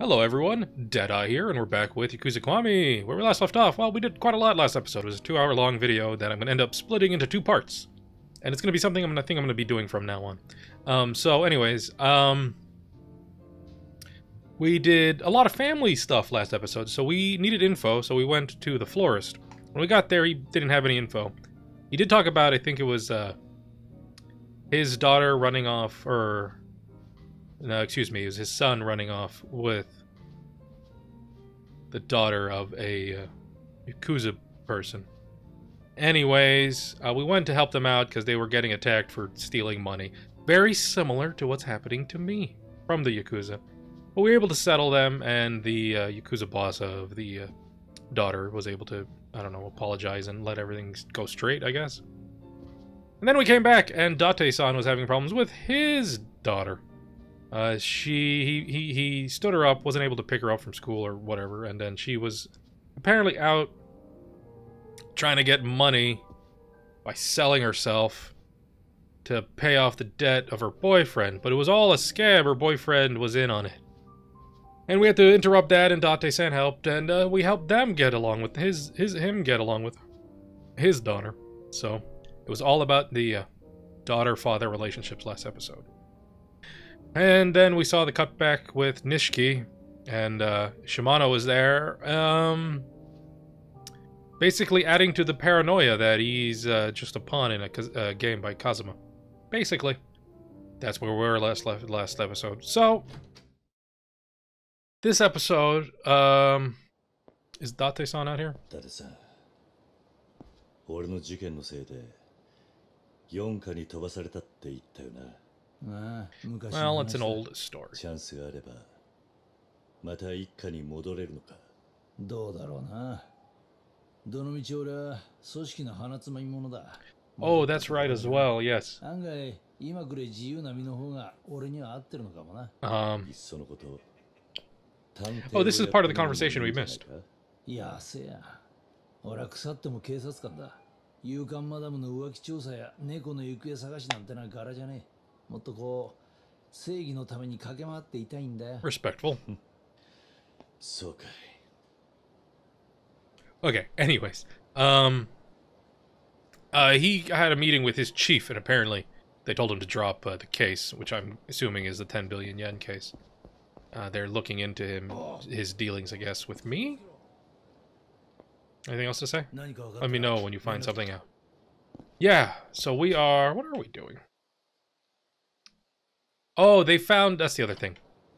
Hello everyone, Deadeye here, and we're back with Yakuza Kiwami. Where we last left off, well, we did quite a lot last episode. It was a two-hour long video that I'm going to end up splitting into two parts. And it's going to be something I'm gonna, I think I'm going to be doing from now on. Um, so anyways, um, we did a lot of family stuff last episode, so we needed info, so we went to the florist. When we got there, he didn't have any info. He did talk about, I think it was, uh, his daughter running off, or no, excuse me, it was his son running off with the daughter of a uh, Yakuza person. Anyways, uh, we went to help them out because they were getting attacked for stealing money. Very similar to what's happening to me from the Yakuza. But we were able to settle them, and the uh, Yakuza boss of the uh, daughter was able to, I don't know, apologize and let everything go straight, I guess. And then we came back, and Date-san was having problems with his daughter. Uh, she he, he he stood her up, wasn't able to pick her up from school or whatever, and then she was apparently out trying to get money by selling herself to pay off the debt of her boyfriend. But it was all a scam. Her boyfriend was in on it, and we had to interrupt that. And Date-san helped, and uh, we helped them get along with his his him get along with his daughter. So it was all about the uh, daughter-father relationships last episode. And then we saw the cutback with Nishiki, and uh, Shimano was there, um, basically adding to the paranoia that he's uh, just a pawn in a uh, game by Kazuma. Basically, that's where we were last last episode. So, this episode, um, is Date-san out here? 俺の事件のせいで4課に飛ばされたって言ったよな。 well, it's an old story. チャンスがあれば、また一家に戻れるのか。どうだろうな。どの道俺は組織の鼻つまみ者だ。Oh, that's right as well, yes. 案外、今くらい自由な身の方が俺には合ってるのかもな。Um, いっそのこと。Oh, this is part of the conversation we missed. いやせや。俺は腐っても警察官だ。勇敢マダムの浮気調査や猫の行方探しなんてな柄じゃねえ。 もっとこう正義のために駆け回っていたいんだよ。Respectful. そうかい。Okay, anyways. Um uh he had a meeting with his chief and apparently they told him to drop uh, the case, which I'm assuming is the 10 billion yen case. Uh, they're looking into him his dealings, I guess, with me. Anything else to say? Let me know when you find something out. Yeah, so we are what are we doing? Oh, they found... That's the other thing.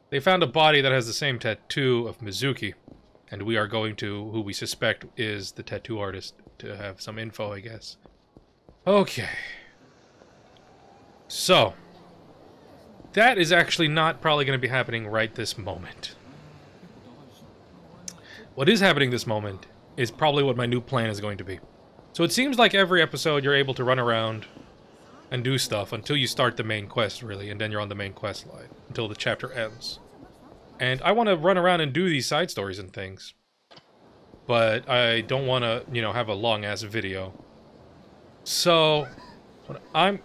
They found a body that has the same tattoo of Mizuki. And we are going to, who we suspect is the tattoo artist, to have some info, I guess. Okay. So. That is actually not probably going to be happening right this moment. What is happening this moment is probably what my new plan is going to be. So it seems like every episode you're able to run around and do stuff until you start the main quest, really, and then you're on the main quest line until the chapter ends. And I want to run around and do these side stories and things. But I don't want to, you know, have a long-ass video. So, I'm...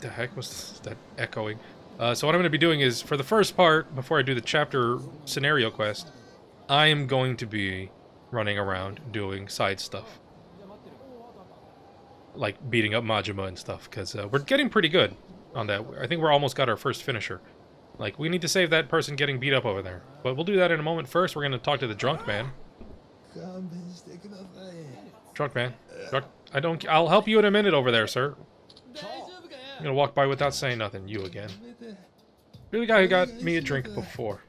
The heck was that echoing? Uh, so what I'm going to be doing is, for the first part, before I do the chapter scenario quest, I am going to be running around doing side stuff like beating up Majima and stuff because uh, we're getting pretty good on that. I think we're almost got our first finisher. Like we need to save that person getting beat up over there, but we'll do that in a moment. First, we're gonna talk to the drunk man. Drunk man. Drunk. I don't. I'll help you in a minute over there, sir. I'm gonna walk by without saying nothing. You again. You're the guy who got me a drink before.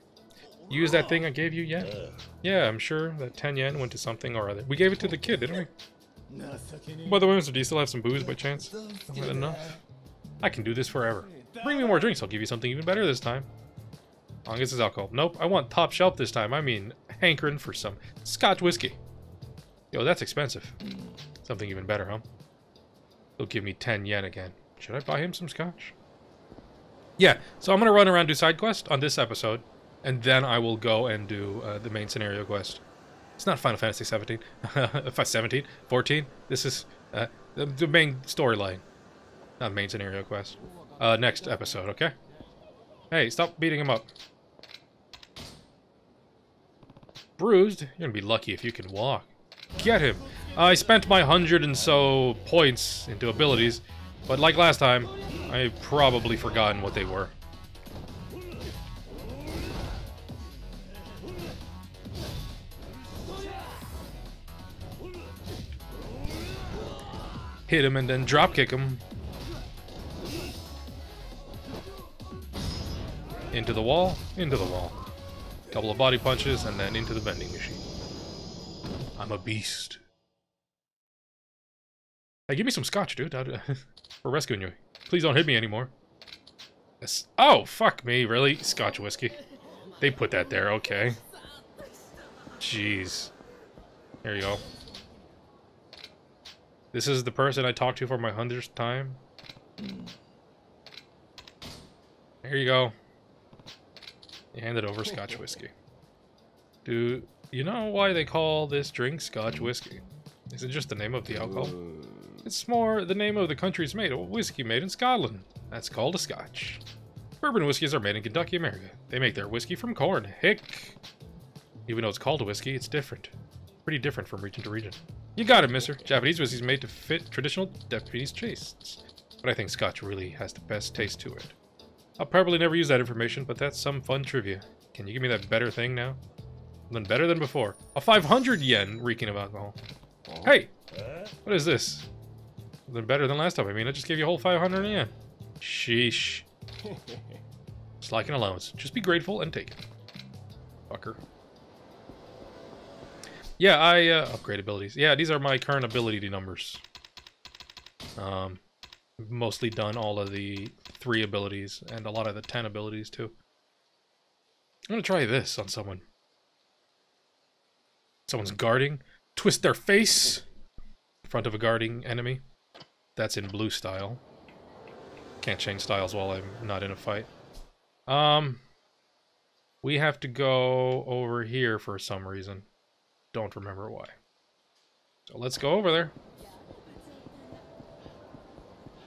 Use that thing I gave you yet? Yeah, I'm sure that 10 yen went to something or other. We gave it to the kid, didn't we? By the way, Mr. D, still have some booze by chance? Enough? I can do this forever. Bring me more drinks, I'll give you something even better this time. Long as it's alcohol. Nope, I want top shelf this time. I mean, hankering for some scotch whiskey. Yo, that's expensive. Something even better, huh? He'll give me 10 yen again. Should I buy him some scotch? Yeah, so I'm going to run around do side quest on this episode, and then I will go and do uh, the main scenario quest. It's not Final Fantasy 17. 17? 14? This is uh, the, the, main storyline. Not main scenario quest. Uh, next episode, okay? Hey, stop beating him up. bruised. You're gonna be lucky if you can walk. Get him! I spent my hundred and so points into abilities, but like last time, I've probably forgotten what they were. Hit him and then drop kick him. Into the wall, into the wall. Couple of body punches, and then into the vending machine. I'm a beast. Hey, give me some scotch, dude. We're rescuing you. Please don't hit me anymore. Yes. Oh, fuck me, really? Scotch whiskey. They put that there, okay. Jeez. Here you go. This is the person I talked to for my hundredth time. Here you go. You handed over Scotch whiskey. Do you know why they call this drink Scotch whiskey? Is it just the name of the alcohol? It's more the name of the country it's made. Whiskey made in Scotland. That's called a Scotch. Bourbon whiskeys are made in Kentucky, America. They make their whiskey from corn. Hick! Even though it's called a whiskey, it's different. Pretty different from region to region. You got it, mister. Japanese whiskey's made to fit traditional Japanese tastes. But I think Scotch really has the best taste to it. I'll probably never use that information, but that's some fun trivia. Can you give me that better thing now? Then better than before. A 500 yen reeking of alcohol. Hey! What is this? Then better than last time. I mean, I just gave you a whole 500 yen. Sheesh. It's like an allowance. Just be grateful and take it. Fucker. Yeah, I uh, upgrade abilities. Yeah, these are my current ability numbers. Um, mostly done all of the three abilities and a lot of the ten abilities too. I'm gonna try this on someone. Someone's guarding. Twist their face in front of a guarding enemy. That's in blue style. Can't change styles while I'm not in a fight. Um, we have to go over here for some reason. Don't remember why. So let's go over there.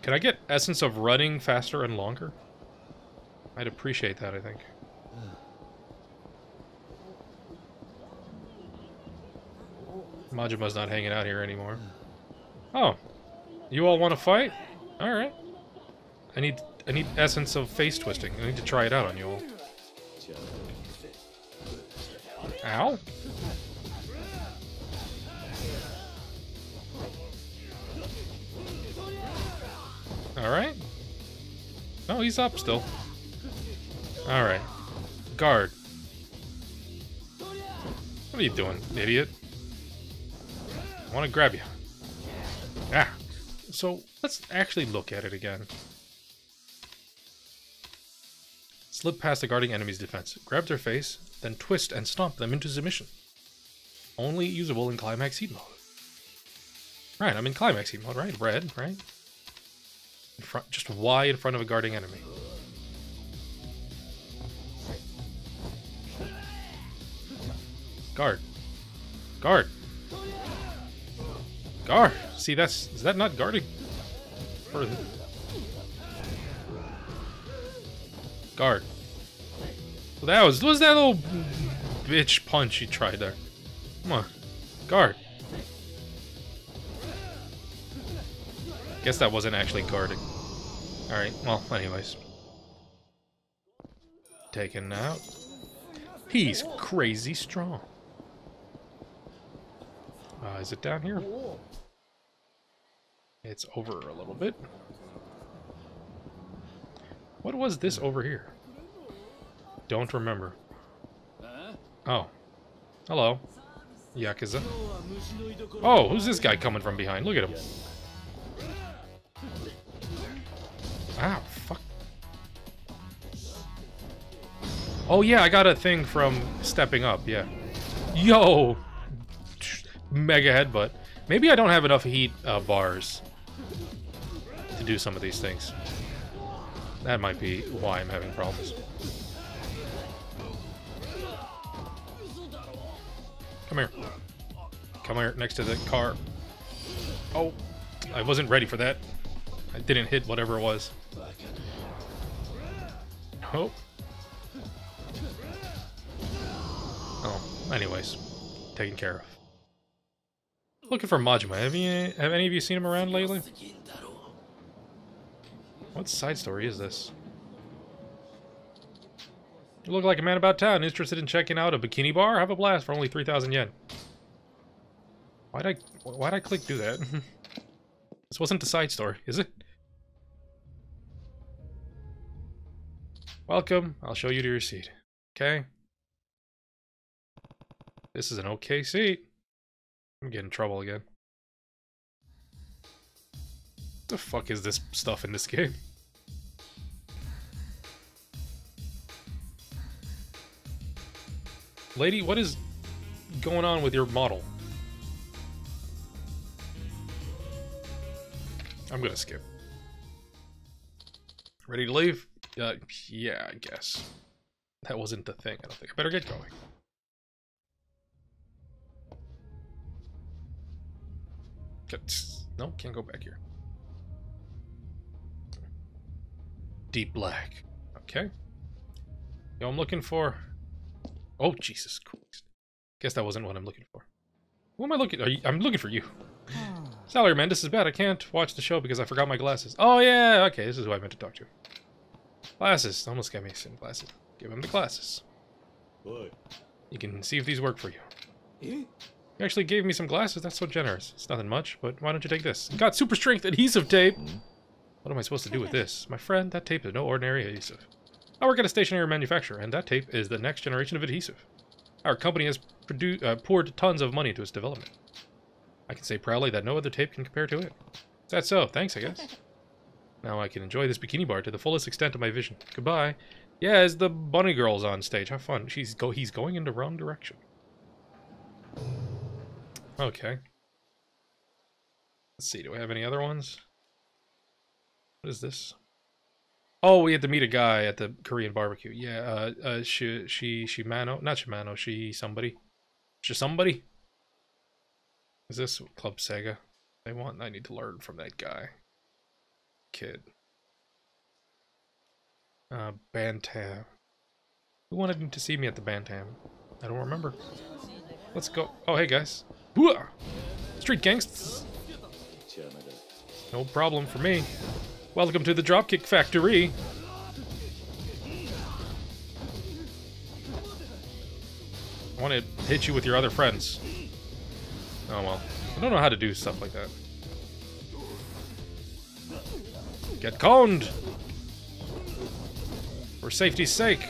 Can I get essence of running faster and longer? I'd appreciate that, I think. Majima's not hanging out here anymore. Oh. You all want to fight? Alright. I need I need essence of face twisting. I need to try it out on you all. Ow. Alright. No, he's up still. Alright. Guard. What are you doing, idiot? I want to grab you. Ah. So, let's actually look at it again. Slip past the guarding enemy's defense, grab their face, then twist and stomp them into submission. Only usable in climax heat mode. Right, I'm in climax heat mode, right? Red, right? In front, just Y in front of a guarding enemy. Guard. Guard. Guard. See, that's is that not guarding? Guard. Well, that was was that little bitch punch he tried there. Come on, guard. Guess that wasn't actually guarding. Alright, well, anyways. Taken out. He's crazy strong. Uh, is it down here? It's over a little bit. What was this over here? Don't remember. Oh. Hello. Yakuza. Oh, who's this guy coming from behind? Look at him. Ah, fuck. Oh yeah, I got a thing from stepping up, yeah. Yo! Mega headbutt. Maybe I don't have enough heat uh, bars to do some of these things. That might be why I'm having problems. Come here. Come here, next to the car. Oh, I wasn't ready for that. I didn't hit whatever it was. Oh. Oh. Anyways, taken care of. Looking for Majima. Have you have any of you seen him around lately? What side story is this? You look like a man about town, interested in checking out a bikini bar? Have a blast for only 3,000 yen. Why'd I, why'd I click do that? this wasn't a side story, is it? Welcome, I'll show you to your seat. Okay? This is an okay seat. I'm getting in trouble again. The fuck is this stuff in this game? Lady, what is going on with your model? I'm gonna skip. Ready to leave? Uh, yeah, I guess. That wasn't the thing, I don't think. I better get going. No, can't go back here. Deep black. Okay. Yo, I'm looking for... Oh, Jesus Christ. Guess that wasn't what I'm looking for. Who am I looking... You, I'm looking for you. Salary man, this is bad. I can't watch the show because I forgot my glasses. Oh, yeah. Okay, this is who I meant to talk to. Glasses. Almost got me some glasses. Give him the glasses. Boy, You can see if these work for you. Eh? You actually gave me some glasses. That's so generous. It's nothing much, but why don't you take this? Got super strength adhesive tape. What am I supposed to do with this? My friend, that tape is no ordinary adhesive. I work at a stationery manufacturer, and that tape is the next generation of adhesive. Our company has uh, poured tons of money into its development. I can say proudly that no other tape can compare to it. Is that so? Thanks, I guess. Now I can enjoy this bikini bar to the fullest extent of my vision. Goodbye. Yeah, as the bunny girl's on stage. Have fun. She's go. He's going in the wrong direction. Okay. Let's see. Do I have any other ones? What is this? Oh, we had to meet a guy at the Korean barbecue. Yeah, uh, uh, she, she, Shimano, not Shimano, she, somebody, she, somebody. Is this Club Sega? I want. I need to learn from that guy kid. Uh, Bantam. Who wanted him to see me at the Bantam? I don't remember. Let's go. Oh, hey, guys. Booyah! Street gangsters. No problem for me. Welcome to the Dropkick Factory. I want to hit you with your other friends. Oh, well. I don't know how to do stuff like that. Get coned! For safety's sake.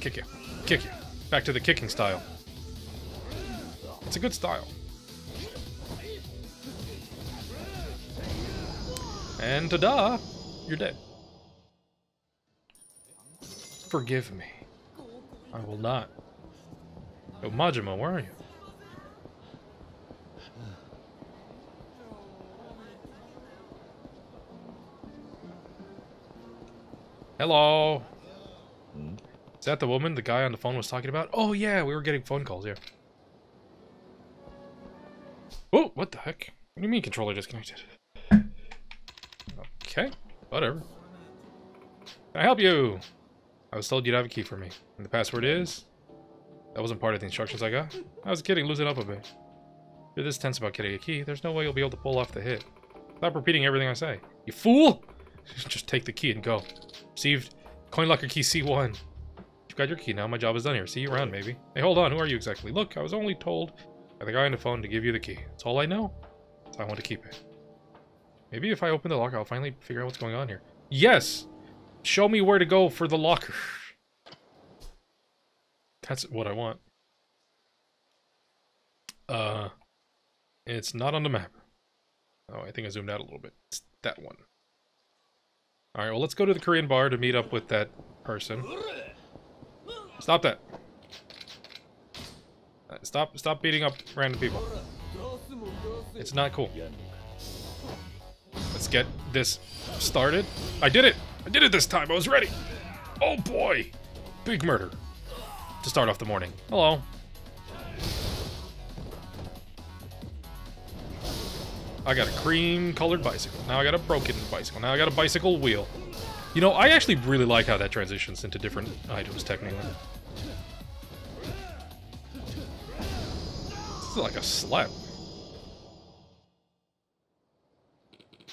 Kick you. Kick you. Back to the kicking style. It's a good style. And ta-da! You're dead. Forgive me. I will not. Yo, Majima, where are you? Hello. Is that the woman the guy on the phone was talking about? Oh yeah, we were getting phone calls, yeah. Oh, what the heck? What do you mean controller disconnected? Okay, whatever. Can I help you? I was told you'd have a key for me. And the password is? That wasn't part of the instructions I got. I was kidding, loosen up a bit. You're this tense about getting a key, there's no way you'll be able to pull off the hit. Stop repeating everything I say. You fool! Just take the key and go. Received. Coin locker key C1. You've got your key now, my job is done here. See you around, maybe. Hey, hold on, who are you exactly? Look, I was only told by the guy on the phone to give you the key. That's all I know. So I want to keep it. Maybe if I open the locker, I'll finally figure out what's going on here. Yes! Show me where to go for the locker. That's what I want. Uh, it's not on the map. Oh, I think I zoomed out a little bit. It's that one. Alright, well, let's go to the Korean bar to meet up with that person. Stop that. Uh, Stop, stop beating up random people. It's not cool. Let's get this started. I did it! I did it this time! I was ready! Oh boy! Big murder. To start off the morning. Hello. I got a cream-colored bicycle. Now I got a broken bicycle. Now I got a bicycle wheel. You know, I actually really like how that transitions into different items, technically. This is like a slap.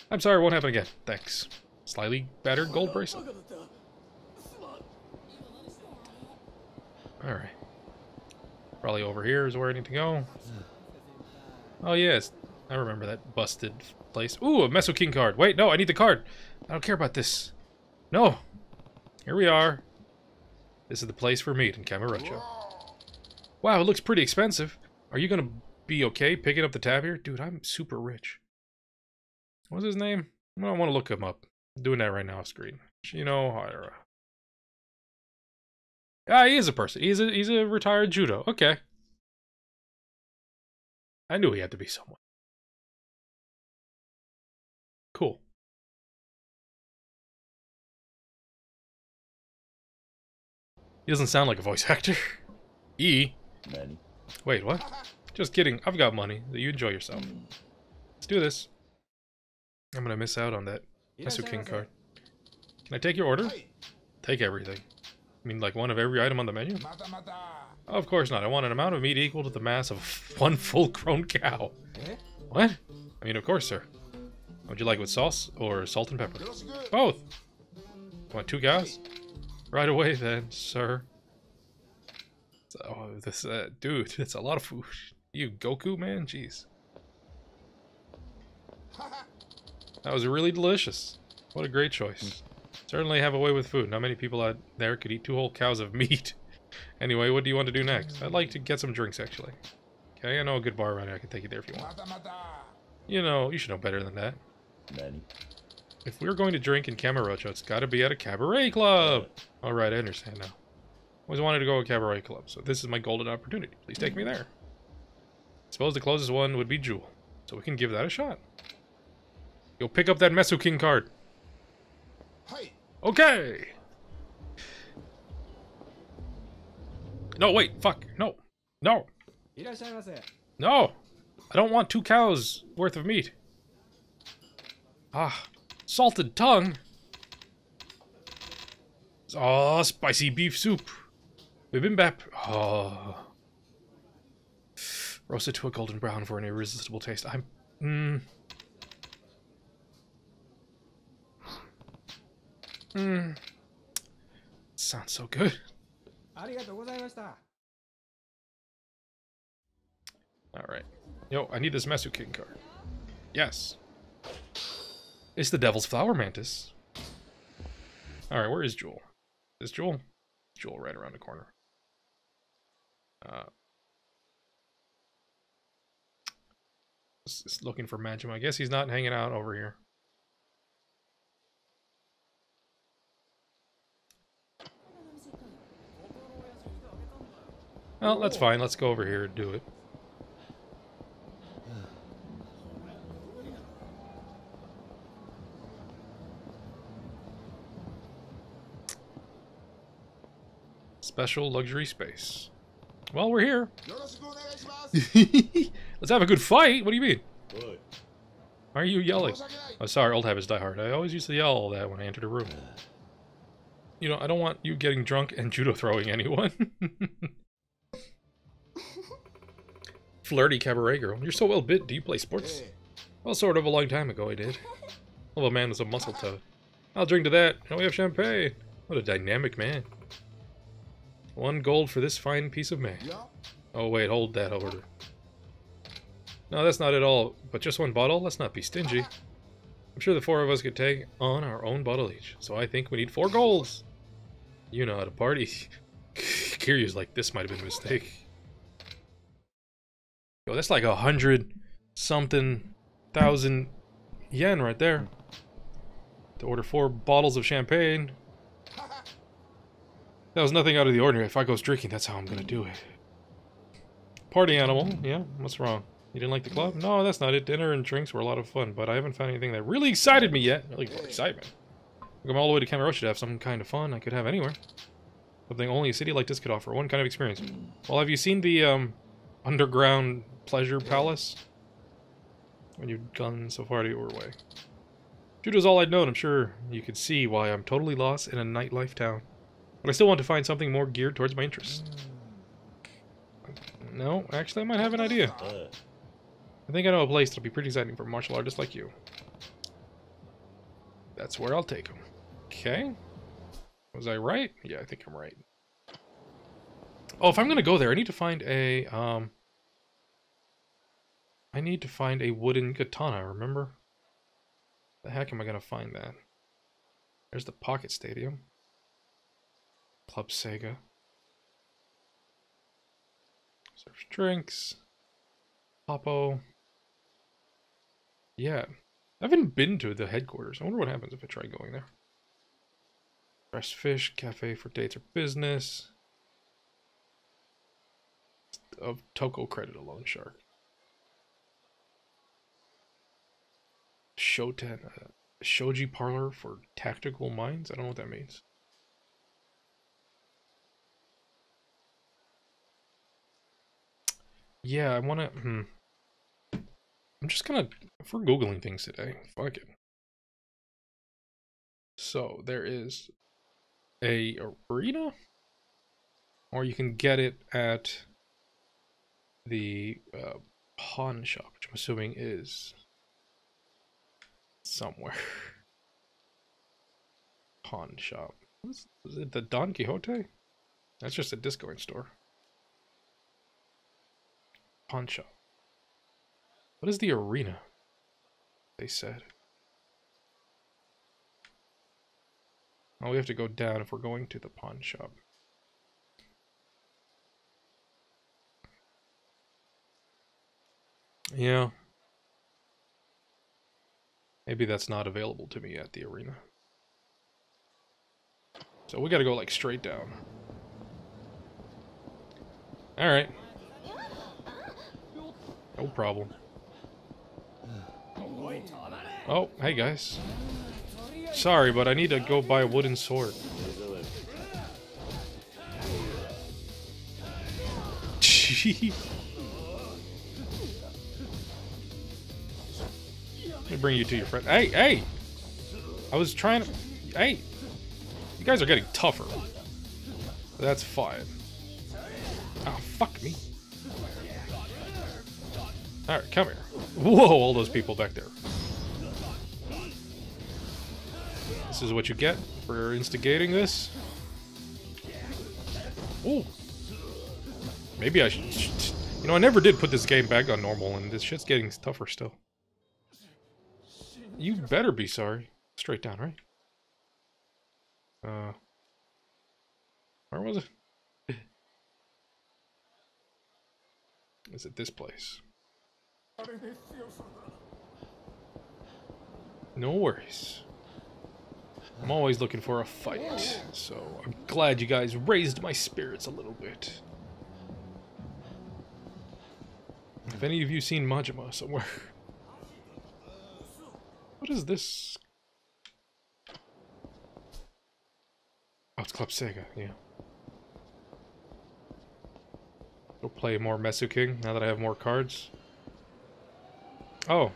I'm sorry, it won't happen again. Thanks. Slightly better gold bracelet. Alright. Probably over here is where I need to go. Oh, yes. I remember that busted place. Ooh, a MesuKing card. Wait, no, I need the card. I don't care about this. No. Here we are. This is the place for meat in Kamurocho. Wow, it looks pretty expensive. Are you gonna be okay picking up the tab here? Dude, I'm super rich. What's his name? I want to look him up. I'm doing that right now off screen. Shinohara. Ah, he is a person. He's a he's a retired judo. Okay. I knew he had to be someone. Cool. He doesn't sound like a voice actor. E. 何 Wait, what? Just kidding. I've got money. You enjoy yourself. Let's do this. I'm gonna miss out on that Mesu King card. Can I take your order? Take everything. I mean, like one of every item on the menu? Of course not. I want an amount of meat equal to the mass of one full-grown cow. What? I mean, of course, sir. Would you like it with sauce or salt and pepper? Both. Want two cows? Right away, then, sir. Oh, this, uh, dude, that's a lot of food. You Goku, man? Jeez. That was really delicious. What a great choice. Certainly have a way with food. Not many people out there could eat two whole cows of meat. anyway, what do you want to do next? I'd like to get some drinks, actually. Okay, I know a good bar around here. I can take you there if you want. You know, you should know better than that. 何 If we're going to drink in Kamurocho, it's got to be at a cabaret club. All right, I understand now. Always wanted to go to a cabaret club, so this is my golden opportunity. Please take me there. I Suppose the closest one would be Jewel, so we can give that a shot. You'll pick up that Mesu King card. Okay! No, wait, fuck, no, no. No, I don't want two cows worth of meat. Ah, salted tongue? Oh, spicy beef soup. Bibimbap. Oh. Roasted to a golden brown for an irresistible taste. I'm... Mmm... Mm. Sounds so good. Alright. Yo, I need this Mesu King card. Yes. It's the Devil's Flower Mantis. Alright, where is Jewel? Is Jewel? Jewel right around the corner. Uh, just looking for Magem. I guess he's not hanging out over here. Well, that's fine. Let's go over here and do it. Special luxury space. Well, we're here. Let's have a good fight. What do you mean? Why are you yelling? Oh, sorry, old habits die hard. I always used to yell all that when I entered a room. You know, I don't want you getting drunk and judo throwing anyone. Flirty cabaret girl. You're so well bit. Do you play sports? Well, sort of. A long time ago, I did. Well, oh, a man with a muscle tug. I'll drink to that. And we have champagne. What a dynamic man. One gold for this fine piece of man. Oh, wait. Hold that order. No, that's not at all. But just one bottle? Let's not be stingy. I'm sure the four of us could take on our own bottle each. So I think we need four golds. You know how to party. Kiryu's like, this might have been a mistake. Yo, that's like a hundred something thousand yen right there. To order four bottles of champagne. That was nothing out of the ordinary. If I goes drinking, that's how I'm gonna do it. Party animal, yeah, what's wrong? You didn't like the club? No, that's not it. Dinner and drinks were a lot of fun, but I haven't found anything that really excited me yet. Really excitement. I come all the way to Kamurocho to have some kind of fun I could have anywhere. Something only a city like this could offer. One kind of experience. Well, have you seen the um, underground pleasure palace? when you've gone so far your way. Judo's all I'd known. I'm sure you could see why I'm totally lost in a nightlife town. But I still want to find something more geared towards my interests. No, actually, I might have an idea. I think I know a place that'll be pretty exciting for a martial artist like you. That's where I'll take him. Okay. Was I right? Yeah, I think I'm right. Oh, if I'm gonna go there, I need to find a, um... I need to find a wooden katana, remember? The heck am I gonna find that? There's the Pocket Stadium. Club Sega. Serves drinks. Popo. Yeah. I haven't been to the headquarters. I wonder what happens if I try going there. Fresh fish, cafe for dates or business. Of Toko credit alone, shark. Shoten, uh, Shogi parlor for tactical minds? I don't know what that means. Yeah, I want to. Hmm. I'm just gonna. If we're googling things today, fuck it. So there is a arena, or you can get it at the uh, pawn shop, which I'm assuming is somewhere. pawn shop. Is, is it the Don Quijote? That's just a discoing store. Pawn shop. What is the arena? They said. Oh, we have to go down if we're going to the pawn shop. Yeah. Maybe that's not available to me at the arena. So we gotta go like straight down. Alright. No problem. Oh, hey guys. Sorry, but I need to go buy a wooden sword. 手 Let me bring you to your friend. Hey, hey! I was trying to... Hey! You guys are getting tougher. That's fine. Oh, fuck me. Alright, come here. Whoa, all those people back there. This is what you get for instigating this. Ooh. Maybe I should... You know, I never did put this game back on normal, and this shit's getting tougher still. You better be sorry. Straight down, right? Uh... Where was it? Is it this place? No worries. I'm always looking for a fight, so I'm glad you guys raised my spirits a little bit. Have any of you seen Majima somewhere? What is this? Oh, it's Club Sega, yeah. Go play more Mesu King now that I have more cards. Oh.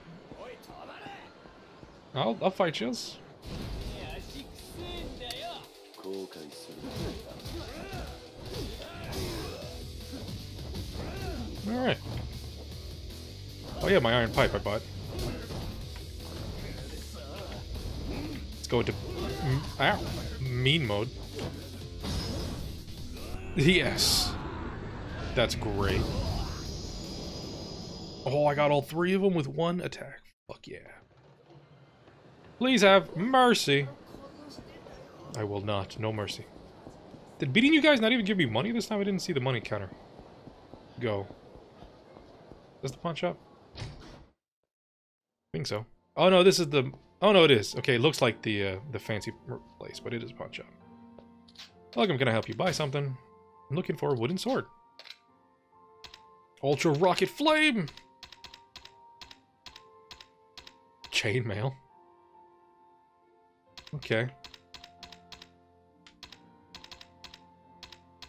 I'll, I'll fight yous. Alright. Oh yeah, my iron pipe I bought. Go into m- ow, mean mode. Yes. That's great. Oh, I got all three of them with one attack. Fuck yeah. Please have mercy. I will not. No mercy. Did beating you guys not even give me money this time? I didn't see the money counter. Go. Is the pawn shop? I think so. Oh no, this is the... Oh no, it is. Okay, it looks like the uh, the fancy place, but it is a pawn shop. Look, I'm gonna help you buy something. I'm looking for a wooden sword. Ultra Rocket Flame! Chainmail. Okay.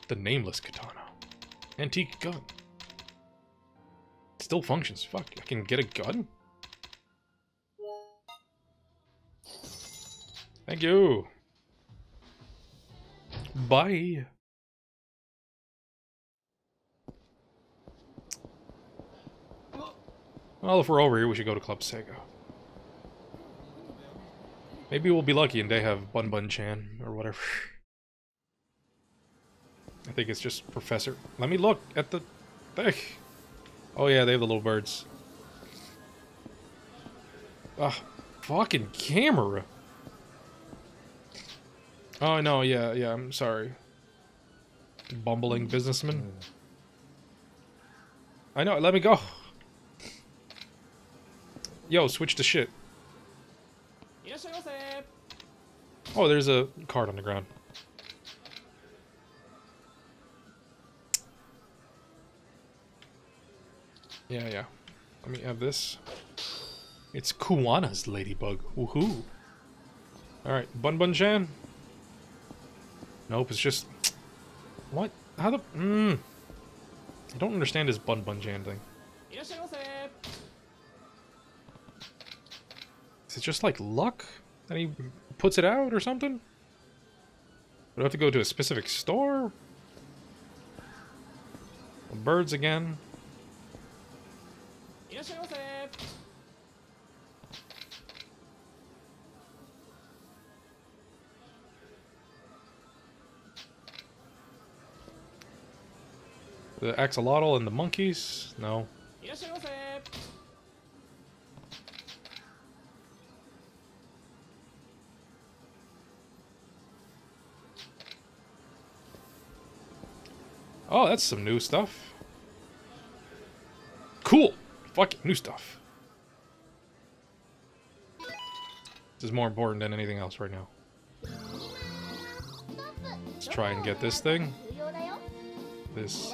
The Nameless Katana. Antique gun. Still functions. Fuck, I can get a gun? Thank you. Bye. Well, if we're over here, we should go to Club Sega. Maybe we'll be lucky and they have Bun Bun Chan or whatever. I think it's just Professor. Let me look at the thing. Oh yeah, they have the little birds. Ah, fucking camera. Oh, no, yeah, yeah, I'm sorry. Bumbling businessman. I know, let me go. Yo, switch to shit. Oh, there's a card on the ground. Yeah, yeah. Let me have this. It's Kuwana's ladybug. Woohoo! Alright, Bun Bun Chan. Nope, it's just... What? How the... Mm. I don't understand his Bun Bun Jan thing. Is it just like luck that he puts it out or something? Do I have to go to a specific store? The birds again. The axolotl and the monkeys? No. Oh, that's some new stuff. Cool! Fucking new stuff. This is more important than anything else right now. Let's try and get this thing. This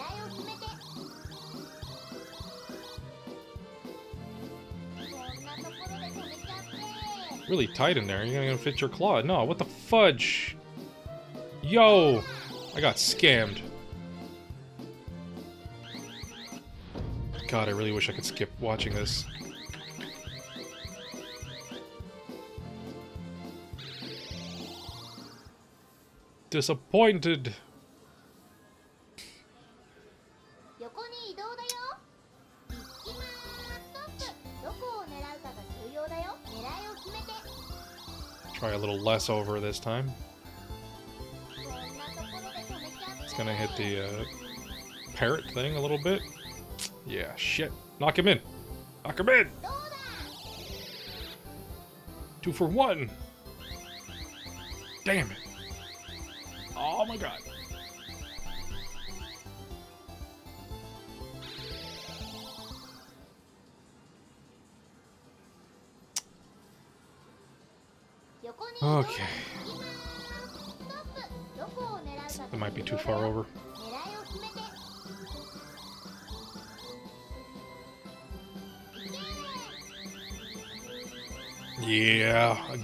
Really tight in there. You're gonna fit your claw. No, what the fudge? Yo! I got scammed. God, I really wish I could skip watching this. Disappointed. less over this time. It's gonna hit the uh, parrot thing a little bit. Yeah, shit. Knock him in. Knock him in! Two for one! Damn it. Oh my god.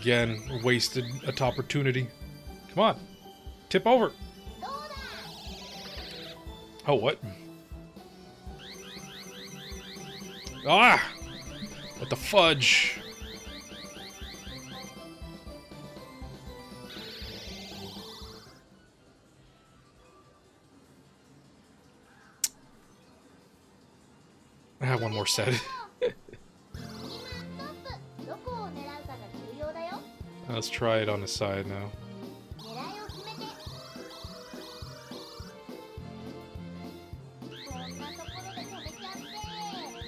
again, wasted a top opportunity. Come on, tip over. Oh, what? Ah! What the fudge? I have one more set. Let's try it on the side now.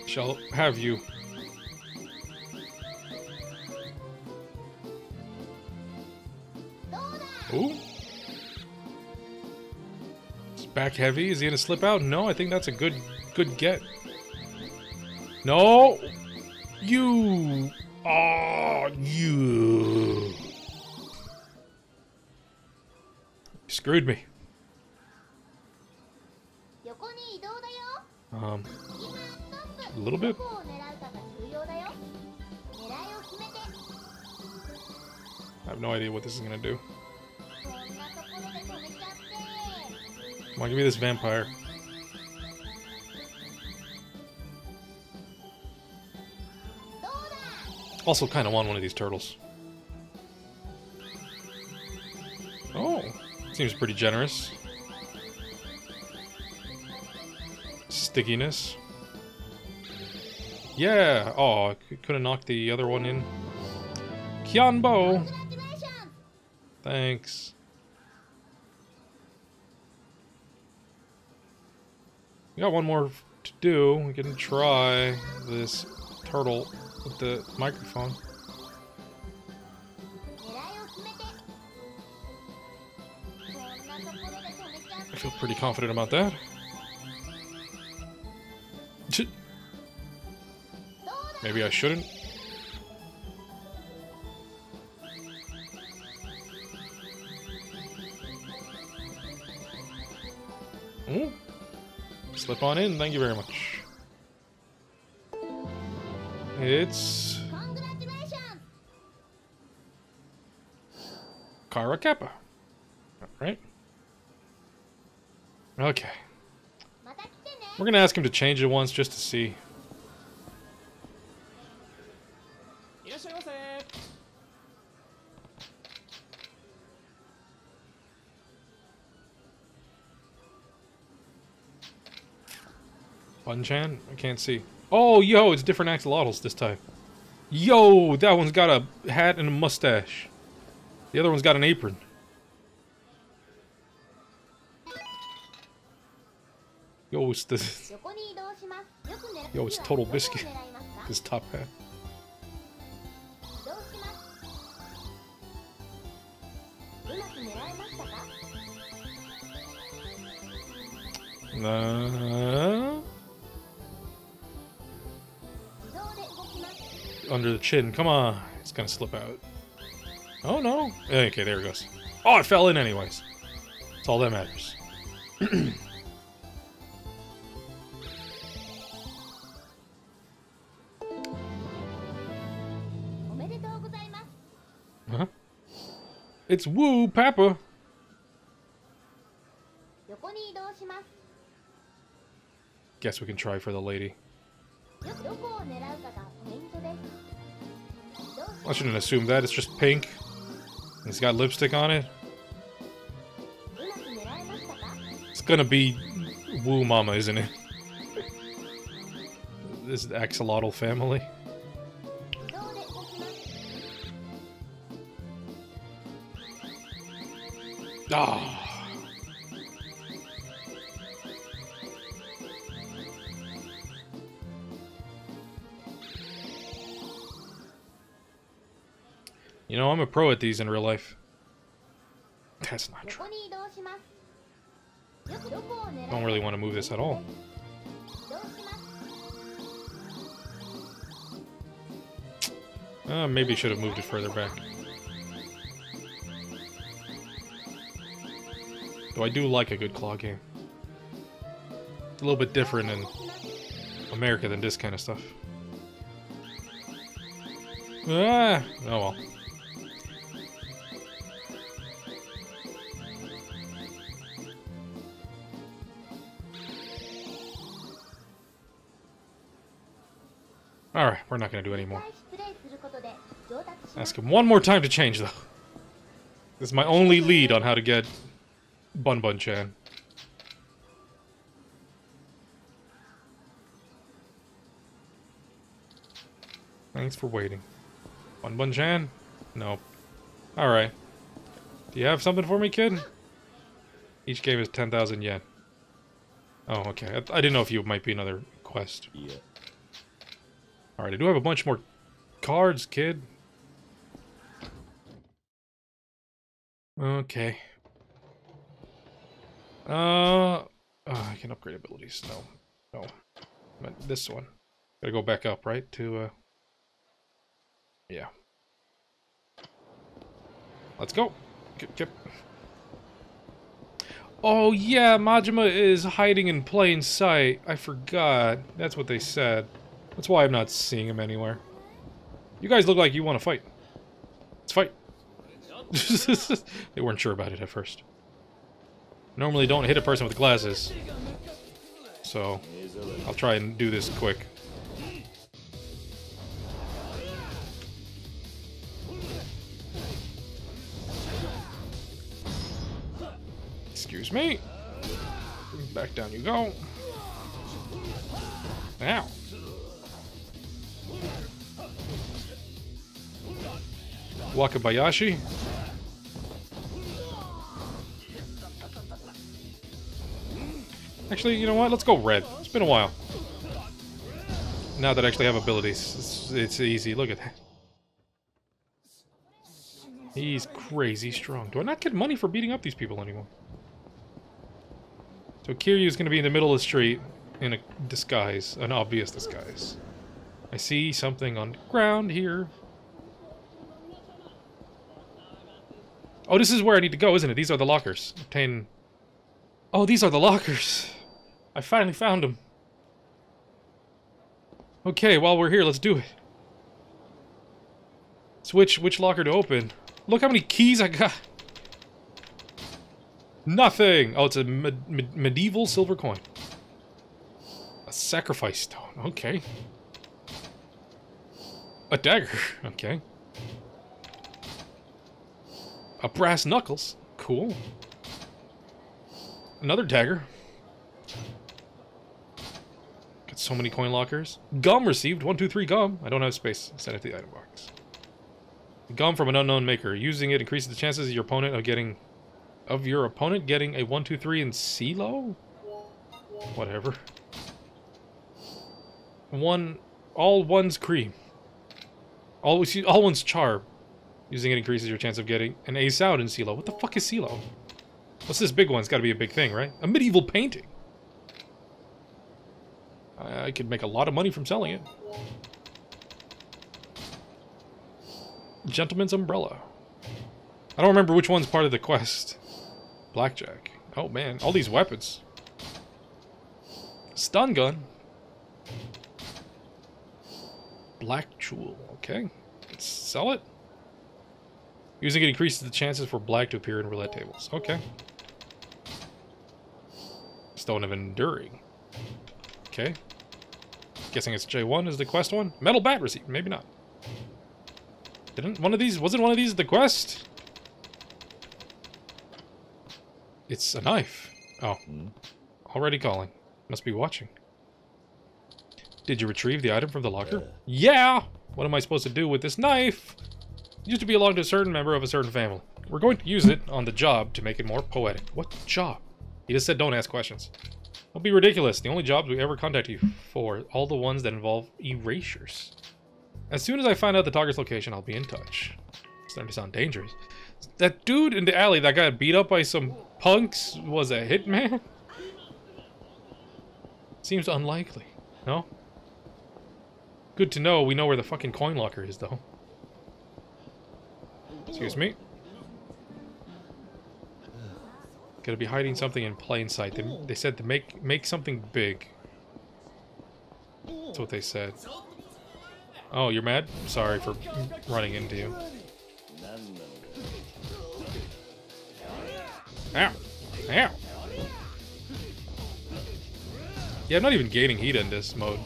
Shall have you. Ooh. It's back heavy. Is he gonna slip out? No, I think that's a good good get. No! You! Oh, you! screwed me. Um, a little bit. I have no idea what this is gonna do. Come on, give me this vampire. Also, kind of want one of these turtles. Seems pretty generous. Stickiness. Yeah. Oh, could have knocked the other one in. Kianbo. Thanks. We got one more to do. We can try this turtle with the microphone. feel pretty confident about that. Maybe I shouldn't. Ooh. Slip on in, thank you very much. It's... Kara Kappa. Alright. Okay. We're going to ask him to change it once just to see. Bunchan? I can't see. Oh, yo, it's different axolotls this time. Yo, that one's got a hat and a mustache. The other one's got an apron. Yo, it's this. Yo, it's Total Biscuit. This top hat. Nah. Under the chin. Come on. It's gonna slip out. Oh no. Okay, there it goes. Oh, it fell in anyways. That's all that matters. It's woo, Papa. Guess we can try for the lady. I shouldn't assume that. It's just pink. It's got lipstick on it. It's gonna be Woo Mama, isn't it? this is the axolotl family. Ah. You know, I'm a pro at these in real life. That's not true. I don't really want to move this at all. Uh, maybe should have moved it further back. Though I do like a good claw game. It's a little bit different in America than this kind of stuff. Ah, oh well. Alright, we're not gonna do any more. Ask him one more time to change, though. This is my only lead on how to get Bun Bun Chan. Thanks for waiting. Bun Bun Chan? No. Alright. Do you have something for me, kid? Each game is 10,000 yen. Oh, okay. I, I didn't know if you might be another quest. いや Alright, I do have a bunch more cards, kid. Okay. Uh, oh, I can upgrade abilities. No, no. but this one. Gotta go back up, right? To, uh... Yeah. Let's go. Kip, kip. Oh, yeah, Majima is hiding in plain sight. I forgot. That's what they said. That's why I'm not seeing him anywhere. You guys look like you want to fight. Let's fight. they weren't sure about it at first. Normally don't hit a person with glasses. So, I'll try and do this quick. Excuse me. Back down you go. Ow. Wakabayashi. Actually, you know what? Let's go red. It's been a while. Now that I actually have abilities, it's, it's easy. Look at that. He's crazy strong. Do I not get money for beating up these people anymore? So Kiryu is going to be in the middle of the street in a disguise, an obvious disguise. I see something on the ground here. Oh, this is where I need to go, isn't it? These are the lockers. Obtain... Oh, these are the lockers. I finally found them. Okay, while we're here, let's do it. Switch which locker to open. Look how many keys I got. Nothing. Oh, it's a med med medieval silver coin. A sacrifice stone. Okay. A dagger. Okay. A brass knuckles. Cool. Another dagger. Got so many coin lockers. Gum received. One, two, three gum. I don't have space. Send it to the item box. Gum from an unknown maker. Using it increases the chances of your opponent of getting of your opponent getting a 1, 2, 3 in CeeLo? Whatever. One all one's cream. All all one's char. Using it increases your chance of getting an ace out in CeeLo. What the fuck is CeeLo? What's this big one? It's gotta be a big thing, right? A medieval painting. I, could make a lot of money from selling it. Gentleman's Umbrella. I don't remember which one's part of the quest. Blackjack. Oh man, all these weapons. Stun gun. Black jewel. Okay. Let's sell it. Using it increases the chances for black to appear in roulette tables. Okay. Stone of Enduring. Okay. Guessing it's J1 is the quest one. Metal bat receipt. Maybe not. Didn't one of these... Wasn't one of these the quest? It's a knife. Oh. Hmm. Already calling. Must be watching. Did you retrieve the item from the locker? Yeah! What am I supposed to do with this knife? It used to belong to a certain member of a certain family. We're going to use it on the job to make it more poetic. What job? He just said don't ask questions. Don't be ridiculous. The only jobs we ever contact you for, all the ones that involve erasures. As soon as I find out the target's location, I'll be in touch. It's Starting to sound dangerous. That dude in the alley that got beat up by some punks was a hitman? Seems unlikely, no? Good to know we know where the fucking coin locker is, though. Excuse me. Gotta be hiding something in plain sight. They, they said to make make something big. That's what they said. Oh, you're mad? Sorry for running into you. Ow! Ow! Yeah, I'm not even gaining heat in this mode.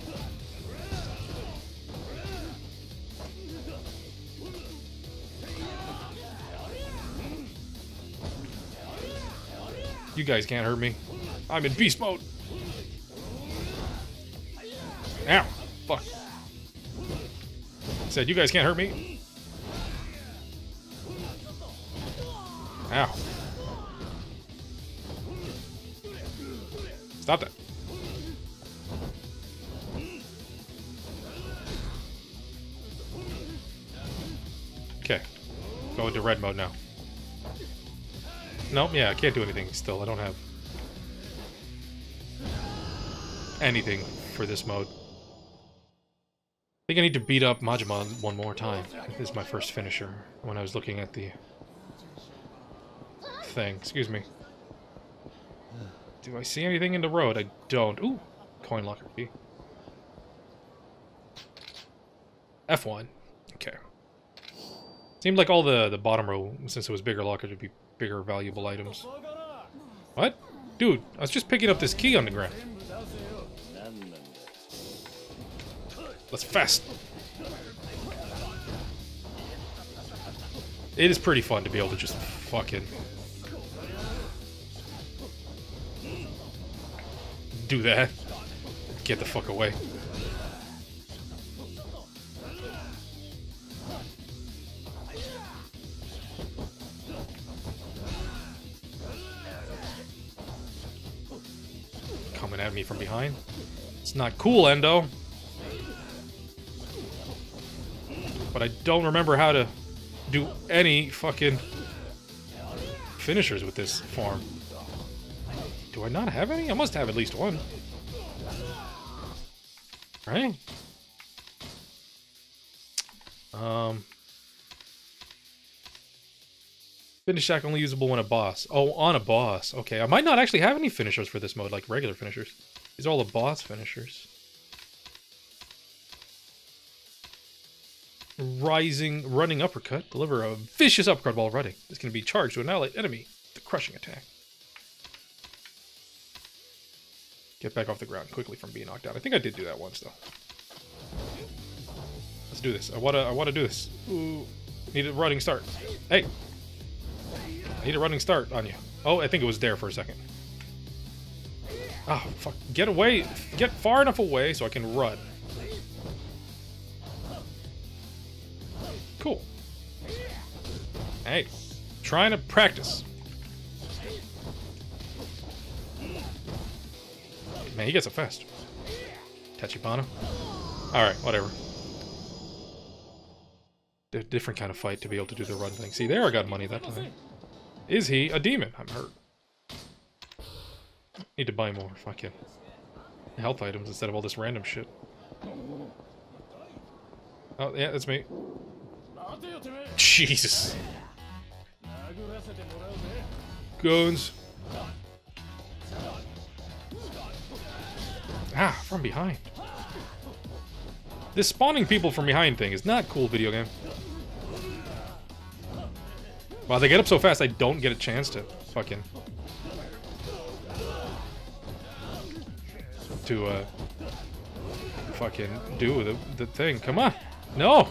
You guys can't hurt me. I'm in beast mode. Ow. Fuck. I Said you guys can't hurt me. Ow. Stop that. Okay. Go into red mode now. Nope, yeah, I can't do anything still. I don't have anything for this mode. I think I need to beat up Majima one more time. This is my first finisher when I was looking at the thing. Excuse me. Do I see anything in the road? I don't. Ooh, coin locker key. F1. Seemed like all the, the bottom row, since it was bigger lockers, would be bigger valuable items. What? Dude, I was just picking up this key on the ground. Let's fast. It is pretty fun to be able to just fucking do that. Get the fuck away. Not cool, Endo. But I don't remember how to do any fucking finishers with this form. Do I not have any? I must have at least one. Right? Um. Finish attack only usable when a boss. Oh, on a boss. Okay, I might not actually have any finishers for this mode, like regular finishers. These are all the boss finishers. Rising, running uppercut. Deliver a vicious uppercut while running. This can be charged to annihilate enemy. The crushing attack. Get back off the ground quickly from being knocked out. I think I did do that once though. Let's do this. I wanna I wanna do this. Ooh. Need a running start. Hey! I need a running start on you. Oh, I think it was there for a second. Oh, fuck. Get away. Get far enough away so I can run. Cool. Hey. Trying to practice. Man, he gets it fast. Tachibana. Alright, whatever. D different kind of fight to be able to do the run thing. See, there I got money that time. Is he a demon? I'm hurt. Need to buy more fucking health items instead of all this random shit. Oh, yeah, that's me. Jesus. Goons. Ah, from behind. This spawning people from behind thing is not cool, video game. Wow, they get up so fast I don't get a chance to fucking... To, uh... Fucking do the, the thing. Come on! No!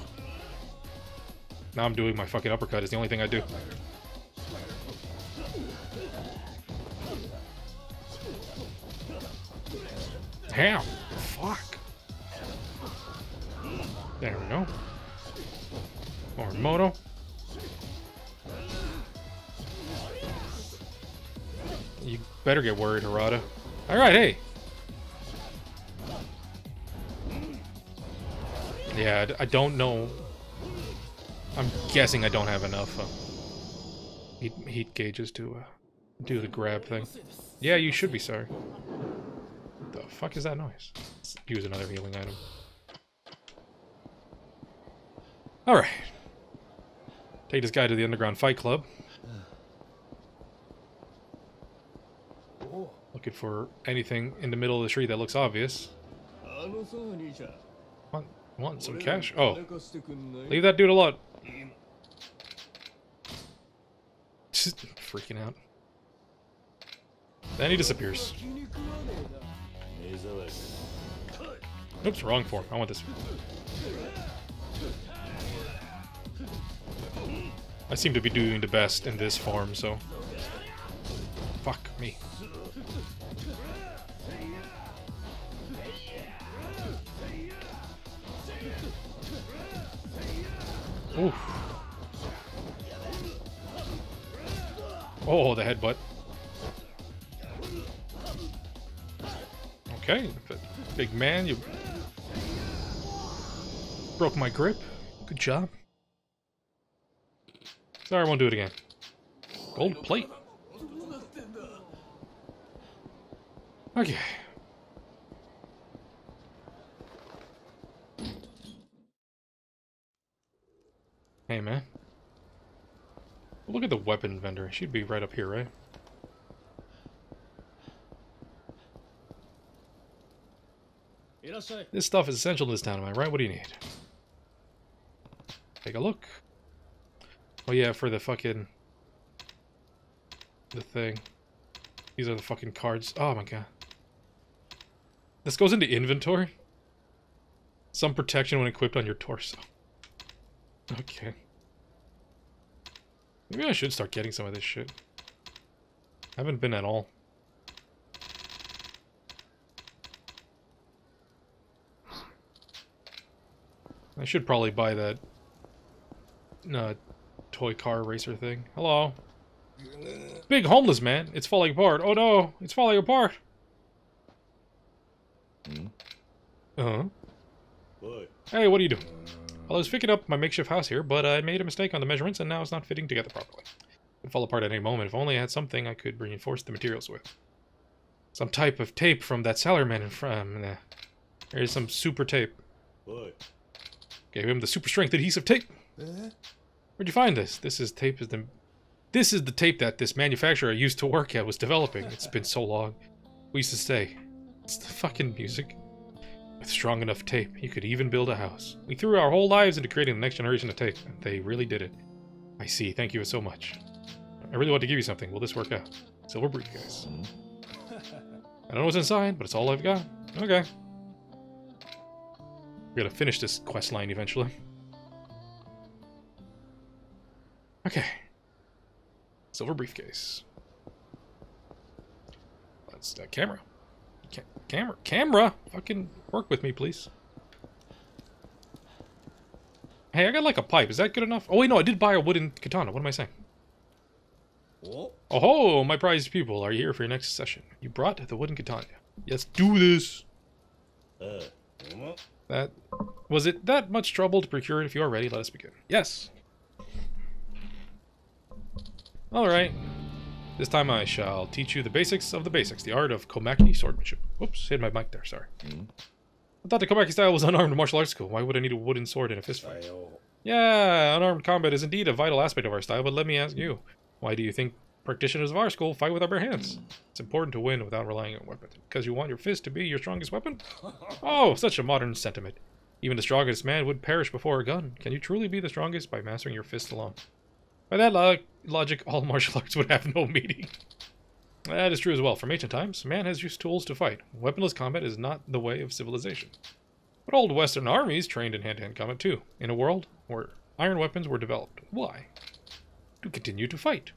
Now I'm doing my fucking uppercut It's the only thing I do. Damn! Fuck! There we go. Morimoto. You better get worried, Harada. Alright, hey! Yeah, I don't know. I'm guessing I don't have enough uh, heat, heat gauges to uh, do the grab thing. Yeah, you should be sorry. The fuck is that noise? Let's use another healing item. Alright. Take this guy to the Underground Fight Club. Looking for anything in the middle of the street that looks obvious. Want some cash? Oh. Leave that dude alone. Just freaking out. Then he disappears. Oops, wrong form. I want this. I seem to be doing the best in this form, so... Fuck me. Oof. Oh, the headbutt. Okay, big man, you broke my grip. Good job. Sorry, I won't do it again. Gold plate. Okay. Hey, man. Look at the weapon vendor. She'd be right up here, right? This stuff is essential in this town, am I right? What do you need? Take a look. Oh yeah, for the fucking... The thing. These are the fucking cards. Oh my god. This goes into inventory? Some protection when equipped on your torso. Okay. Maybe I should start getting some of this shit. I haven't been at all. I should probably buy that uh, toy car racer thing. Hello. Big homeless man. It's falling apart. Oh no, it's falling apart. Hmm? Uh huh. Hey, what are you doing? Uh, well, I was picking up my makeshift house here, but I made a mistake on the measurements and now it's not fitting together properly. It fall apart at any moment. If only I had something I could reinforce the materials with. Some type of tape from that salaryman in front. Um, nah. There's some super tape. おい Gave him the super strength adhesive tape. Uh-huh. Where'd you find this? This is tape is the This is the tape that this manufacturer I used to work at was developing. It's been so long. We used to say, it's the fucking music. With strong enough tape, you could even build a house. We threw our whole lives into creating the next generation of tape, and they really did it. I see. Thank you so much. I really want to give you something. Will this work out? Silver briefcase. I don't know what's inside, but it's all I've got. Okay. We gotta finish this quest line eventually. Okay. Silver briefcase. That's uh, camera. Camera, camera, fucking work with me, please. Hey, I got like a pipe. Is that good enough? Oh wait, no, I did buy a wooden katana. What am I saying? Oh, oh my prized pupil, are you here for your next session? You brought the wooden katana. Yes, do this. Uh, that was it. That much trouble to procure it. If you are ready, let us begin. Yes. All right. This time I shall teach you the basics of the basics, the art of Komaki swordmanship. Whoops, hit my mic there. Sorry. Mm-hmm. I thought the Komaki style was unarmed martial arts school. Why would I need a wooden sword in a fist だ fight? よ Yeah, unarmed combat is indeed a vital aspect of our style, but let me ask you, why do you think practitioners of our school fight with our bare hands? Mm. It's important to win without relying on weapons. Because you want your fist to be your strongest weapon? Oh, such a modern sentiment. Even the strongest man would perish before a gun. Can you truly be the strongest by mastering your fist alone? By that lo- logic, all martial arts would have no meaning. That is true as well. From ancient times, man has used tools to fight. Weaponless combat is not the way of civilization. But old Western armies trained in hand-to-hand combat too, in a world where iron weapons were developed. Why? To continue to fight.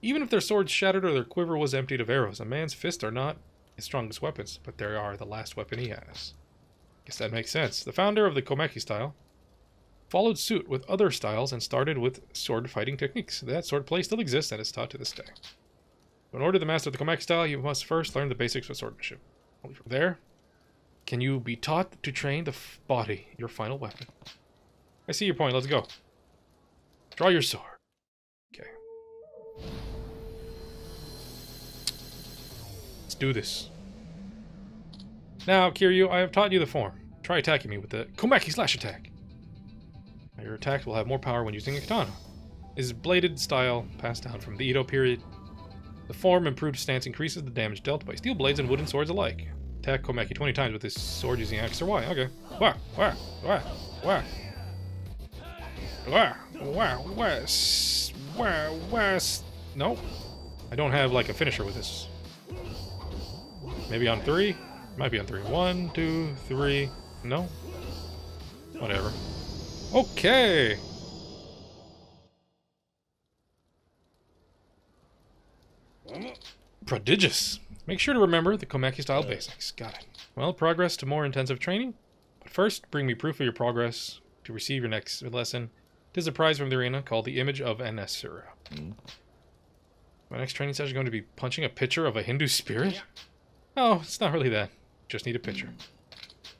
Even if their swords shattered or their quiver was emptied of arrows, a man's fists are not his strongest weapons, but they are the last weapon he has. Guess that makes sense. The founder of the Komaki style followed suit with other styles and started with sword fighting techniques. That sword play still exists and is taught to this day. In order to master the Komaki style, you must first learn the basics of swordsmanship. Only from there can you be taught to train the body, your final weapon. I see your point. Let's go. Draw your sword. Okay. Let's do this. Now, Kiryu, I have taught you the form. Try attacking me with the Komaki slash attack. Your attacks will have more power when using a katana. Is bladed style passed down from the Edo period. The form improved stance increases the damage dealt by steel blades and wooden swords alike. Attack Komaki 20 times with this sword using X or Y. Okay. Wah, wah, wah, wah. Wah, wah, west, wah, west. No. I don't have like a finisher with this. Maybe on three? Might be on three. One, two, three. No? Whatever. Okay. Prodigious. Make sure to remember the Komaki style basics. Got it. Well, progress to more intensive training. But first, bring me proof of your progress to receive your next lesson. Tis a prize from the arena called the Image of an Asura. Mm. My next training session is going to be punching a picture of a Hindu spirit? Oh, it's not really that. Just need a picture.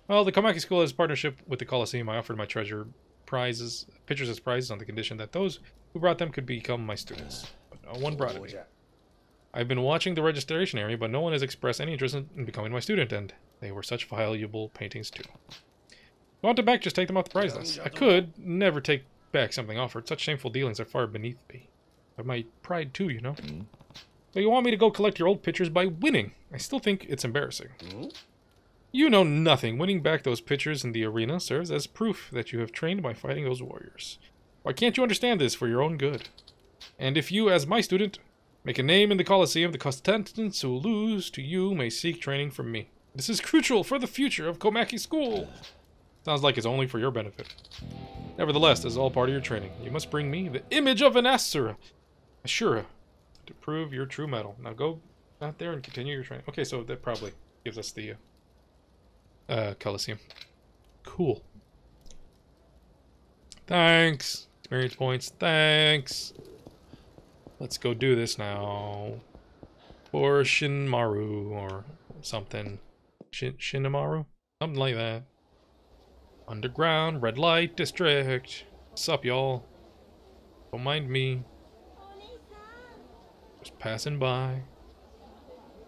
Well, the Komaki School has a partnership with the Coliseum. I offered my treasure prizes, pictures as prizes on the condition that those who brought them could become my students. But no one brought any. I've been watching the registration area, but no one has expressed any interest in in becoming my student, and they were such valuable paintings too. If I want them back, just take them off the prize list. I could never take back something offered. Such shameful dealings are far beneath me. But my pride too, you know. Mm-hmm. So you want me to go collect your old pictures by winning? I still think it's embarrassing. Mm-hmm. You know nothing. Winning back those pictures in the arena serves as proof that you have trained by fighting those warriors. Why can't you understand this for your own good? And if you, as my student, make a name in the Colosseum, the contestants who lose to you may seek training from me. This is crucial for the future of Komaki School. Sounds like it's only for your benefit. Nevertheless, this is all part of your training. You must bring me the image of an Asura, Ashura, to prove your true mettle. Now go out there and continue your training. Okay, so that probably gives us the uh, uh, Colosseum. Cool. Thanks. Experience points. Thanks. Let's go do this now. Or Shinmaru or something. Shin Shinamaru? Something like that. Underground red light district. Sup, y'all? Don't mind me. Just passing by.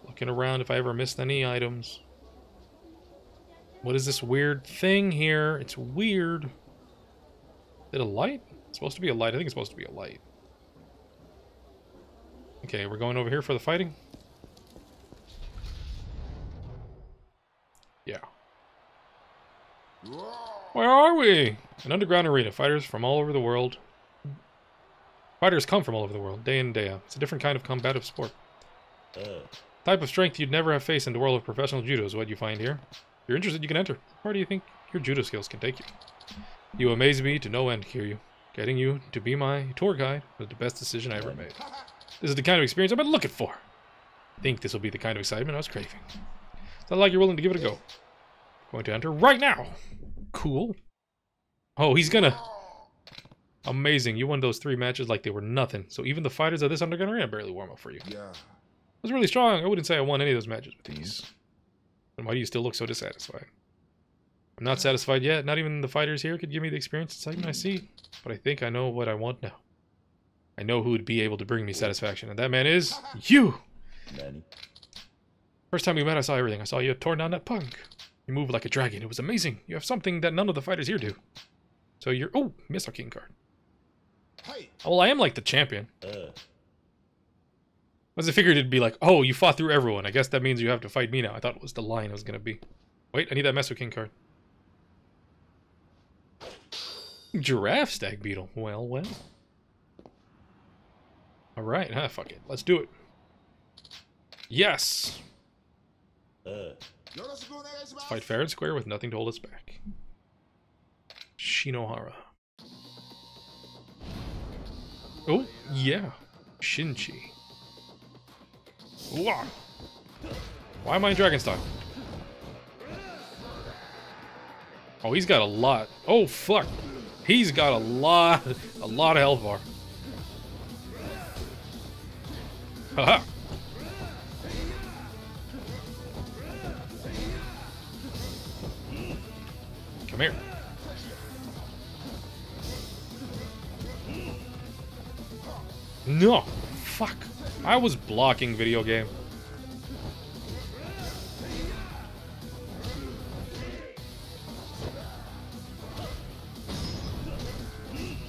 Looking around if I ever missed any items. What is this weird thing here? It's weird. Is it a light? It's supposed to be a light. I think it's supposed to be a light. Okay, we're going over here for the fighting. Yeah. Where are we? An underground arena. Fighters from all over the world. Fighters come from all over the world, day in, day out. It's a different kind of combative sport. ああ Type of strength you'd never have faced in the world of professional judo is what you find here. You're interested, you can enter. Where do you think your judo skills can take you? You amaze me to no end, Kiryu. Getting you to be my tour guide was the best decision I ever made. This is the kind of experience I've been looking for. I think this will be the kind of excitement I was craving. Sounds like you're willing to give it a go. Going to enter right now. Cool. Oh, he's gonna... Amazing. You won those three matches like they were nothing. So even the fighters of this underground arena barely warm up for you. Yeah. I was really strong. I wouldn't say I won any of those matches with ease. Then why do you still look so dissatisfied? I'm not satisfied yet. Not even the fighters here could give me the experience and excitement I see. But I think I know what I want now. I know who would be able to bring me satisfaction, and that man is you! 何 First time we met, I saw everything. I saw you torn down that punk. You move like a dragon. It was amazing. You have something that none of the fighters here do. So you're... Oh, missed our king card. Hey. Oh, well, I am like the champion. あ once I figured it'd be like, oh, you fought through everyone. I guess that means you have to fight me now. I thought it was the line it was going to be. Wait, I need that Mesu King card. Giraffe Stag Beetle. Well, well. Alright, huh? Ah, fuck it. Let's do it. Yes! Uh. Let's fight fair and square with nothing to hold us back. Shinohara. Oh, yeah. Shinchi. Why am I in Dragon Stock? Oh, he's got a lot. Oh, fuck. He's got a lot, a lot of health bar. Haha. Come here. No! Fuck. I was blocking video game.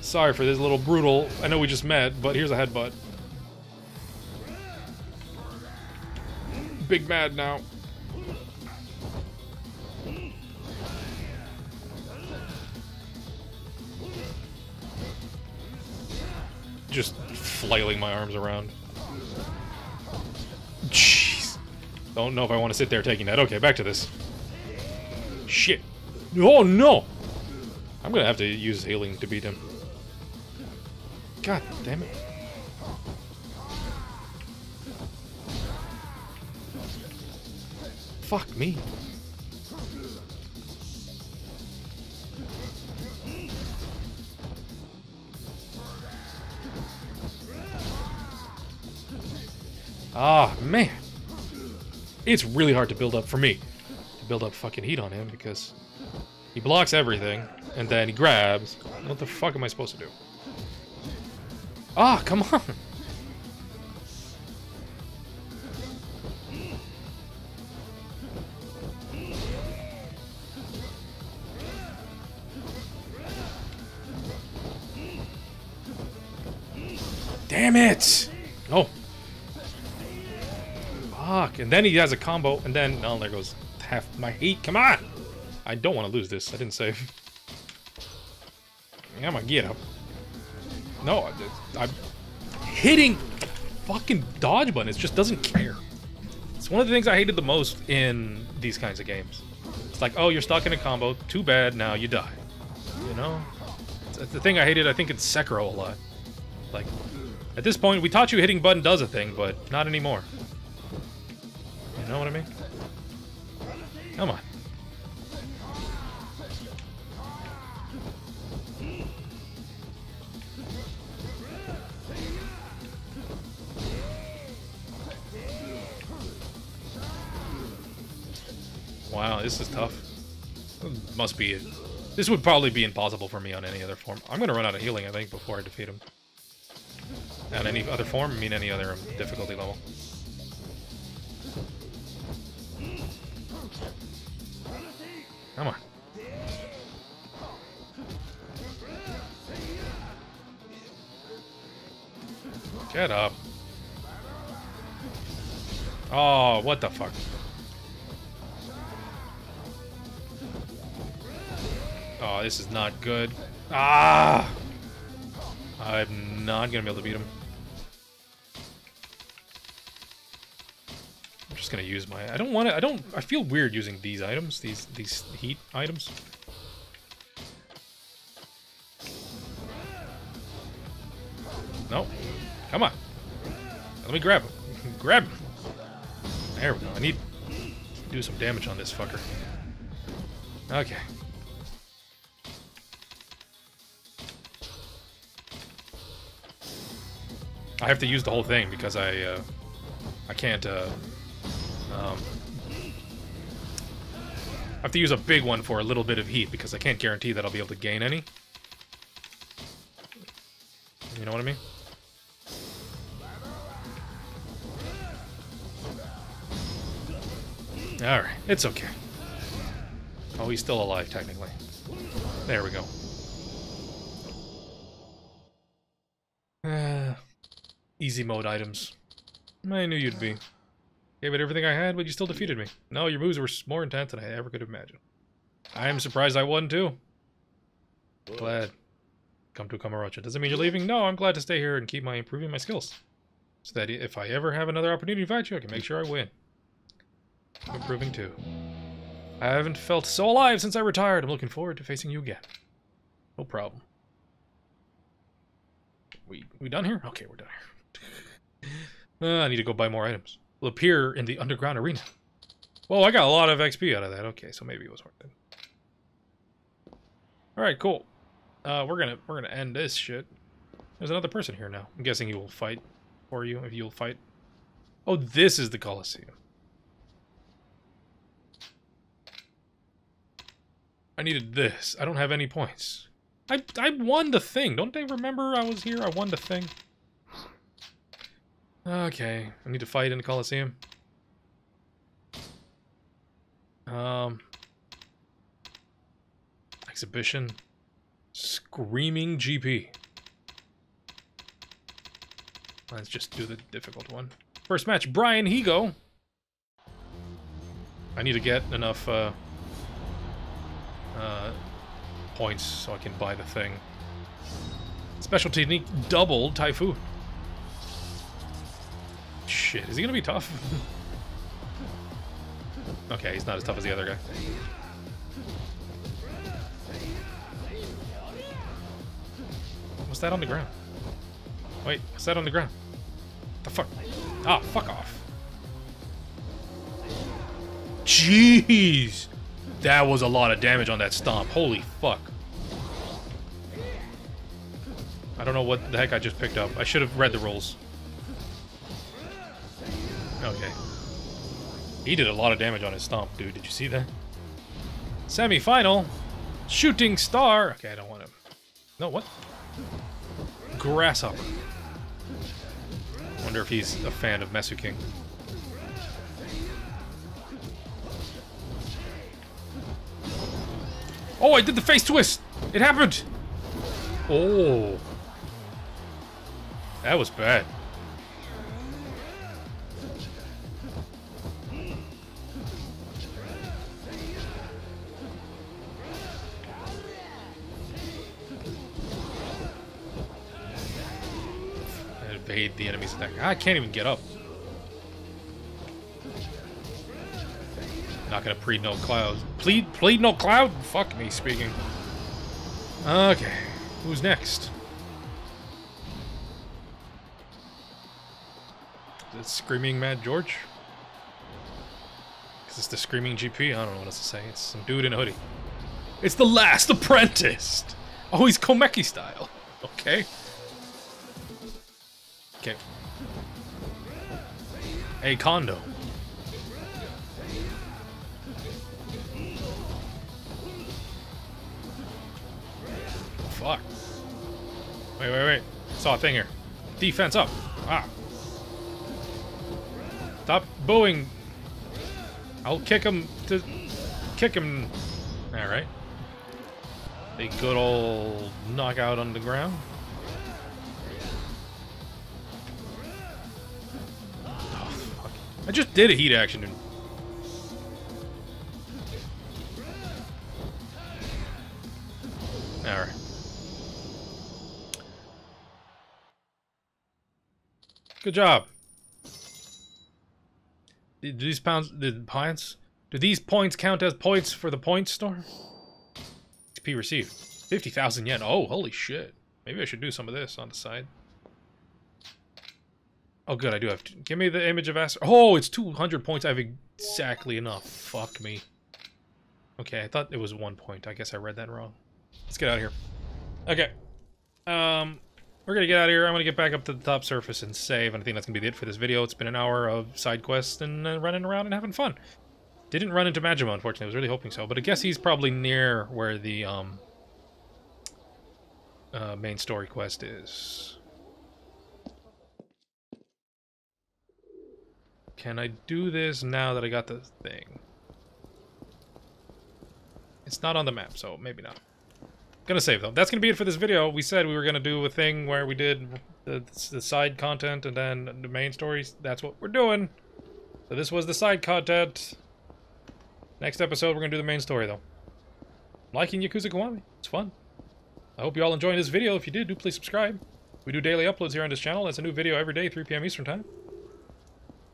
Sorry for this little brutal. I know we just met, but here's a headbutt. Big mad now. Just flailing my arms around. Don't know if I want to sit there taking that. Okay, back to this. Shit. Oh no! I'm gonna have to use healing to beat him. God damn it. Fuck me. Ah. It's really hard to build up for me. To build up fucking heat on him because he blocks everything and then he grabs. What the fuck am I supposed to do? Ah, come on. And then he has a combo, and then... Oh, there goes half my heat. Come on! I don't want to lose this. I didn't save. I'm gonna get up. No, I'm hitting fucking dodge button. It just doesn't care. It's one of the things I hated the most in these kinds of games. It's like, oh, you're stuck in a combo. Too bad. Now you die. You know? It's the thing I hated, I think, in Sekiro a lot. Like, at this point, we taught you hitting button does a thing, but not anymore. You know what I mean? Come on. Wow, this is tough. Must be it. This would probably be impossible for me on any other form. I'm going to run out of healing, I think, before I defeat him. On any other form, I mean any other difficulty level. Come on. Get up. Oh, what the fuck? Oh, this is not good. Ah! I'm not gonna be able to beat him. I'm just gonna use my. I don't want to. I don't. I feel weird using these items. These these heat items. No. Come on. Let me grab him. grab him. There we go. I need to do some damage on this fucker. Okay. I have to use the whole thing because I uh, I can't uh, um, I have to use a big one for a little bit of heat because I can't guarantee that I'll be able to gain any. You know what I mean? Alright, it's okay. Oh, he's still alive, technically. There we go. Uh, easy mode items. I knew you'd be. Gave it everything I had, but you still defeated me. No, your moves were more intense than I ever could imagine. I am surprised I won, too. Glad. Come to Kamurocho. Doesn't mean you're leaving? No, I'm glad to stay here and keep my improving my skills. So that if I ever have another opportunity to fight you, I can make sure I win. I'm improving too. I haven't felt so alive since I retired. I'm looking forward to facing you again. No problem. We we done here? Okay, we're done here. uh, I need to go buy more items. Appear in the underground arena. Well, I got a lot of XP out of that. Okay, so maybe it was worth it. All right, cool. Uh, we're gonna we're gonna end this shit. There's another person here now. I'm guessing he will fight for you if you'll fight. Oh, this is the Colosseum. I needed this. I don't have any points. I I won the thing. Don't they remember I was here? I won the thing. Okay, I need to fight in the Coliseum. Um, exhibition, screaming GP. Let's just do the difficult one. First match, Brian Higo. I need to get enough uh, uh, points so I can buy the thing. Special technique, double Typhoon. Shit, is he gonna be tough? okay, he's not as tough as the other guy. What's that on the ground? Wait, what's that on the ground? The fuck? Ah, fuck off. Jeez! That was a lot of damage on that stomp. Holy fuck. I don't know what the heck I just picked up. I should have read the rules. Okay. He did a lot of damage on his stomp, dude. Did you see that? Semi-final. Shooting star. Okay, I don't want to... No, what? Grasshopper. Wonder if he's a fan of Mesu King. Oh, I did the face twist! It happened! Oh. That was bad. Evade the enemy's attack. I can't even get up. Not gonna plead no cloud. Plead, plead no cloud? Fuck me speaking. Okay, who's next? Is Screaming Mad George? Is this the Screaming GP? I don't know what else to say. It's some dude in a hoodie. It's the last apprentice! Oh, he's Komaki style. Okay kick. A condo. Fuck. Wait, wait, wait. Saw a thing here. Defense up. Ah. Stop booing. I'll kick him to kick him. All right. A good old knockout on the ground. I just did a heat action. dude. All right. Good job. Do these pounds, the points, do these points count as points for the points store? XP received. 50,000 yen. Oh, holy shit. Maybe I should do some of this on the side. Oh, good, I do have to. Give me the image of Aster. Oh, it's 200 points. I have exactly enough. Fuck me. Okay, I thought it was one point. I guess I read that wrong. Let's get out of here. Okay. Um, we're gonna get out of here. I'm gonna get back up to the top surface and save, and I think that's gonna be it for this video. It's been an hour of side quests and uh, running around and having fun. Didn't run into Majima, unfortunately. I was really hoping so, but I guess he's probably near where the um uh, main story quest is. Can I do this now that I got the thing? It's not on the map, so maybe not. Gonna save though. That's gonna be it for this video. We said we were gonna do a thing where we did the, the side content and then the main stories. That's what we're doing. So this was the side content. Next episode, we're gonna do the main story though. Liking Yakuza Kiwami. It's fun. I hope you all enjoyed this video. If you did, do please subscribe. We do daily uploads here on this channel. That's a new video every day, 3 p.m. Eastern Time.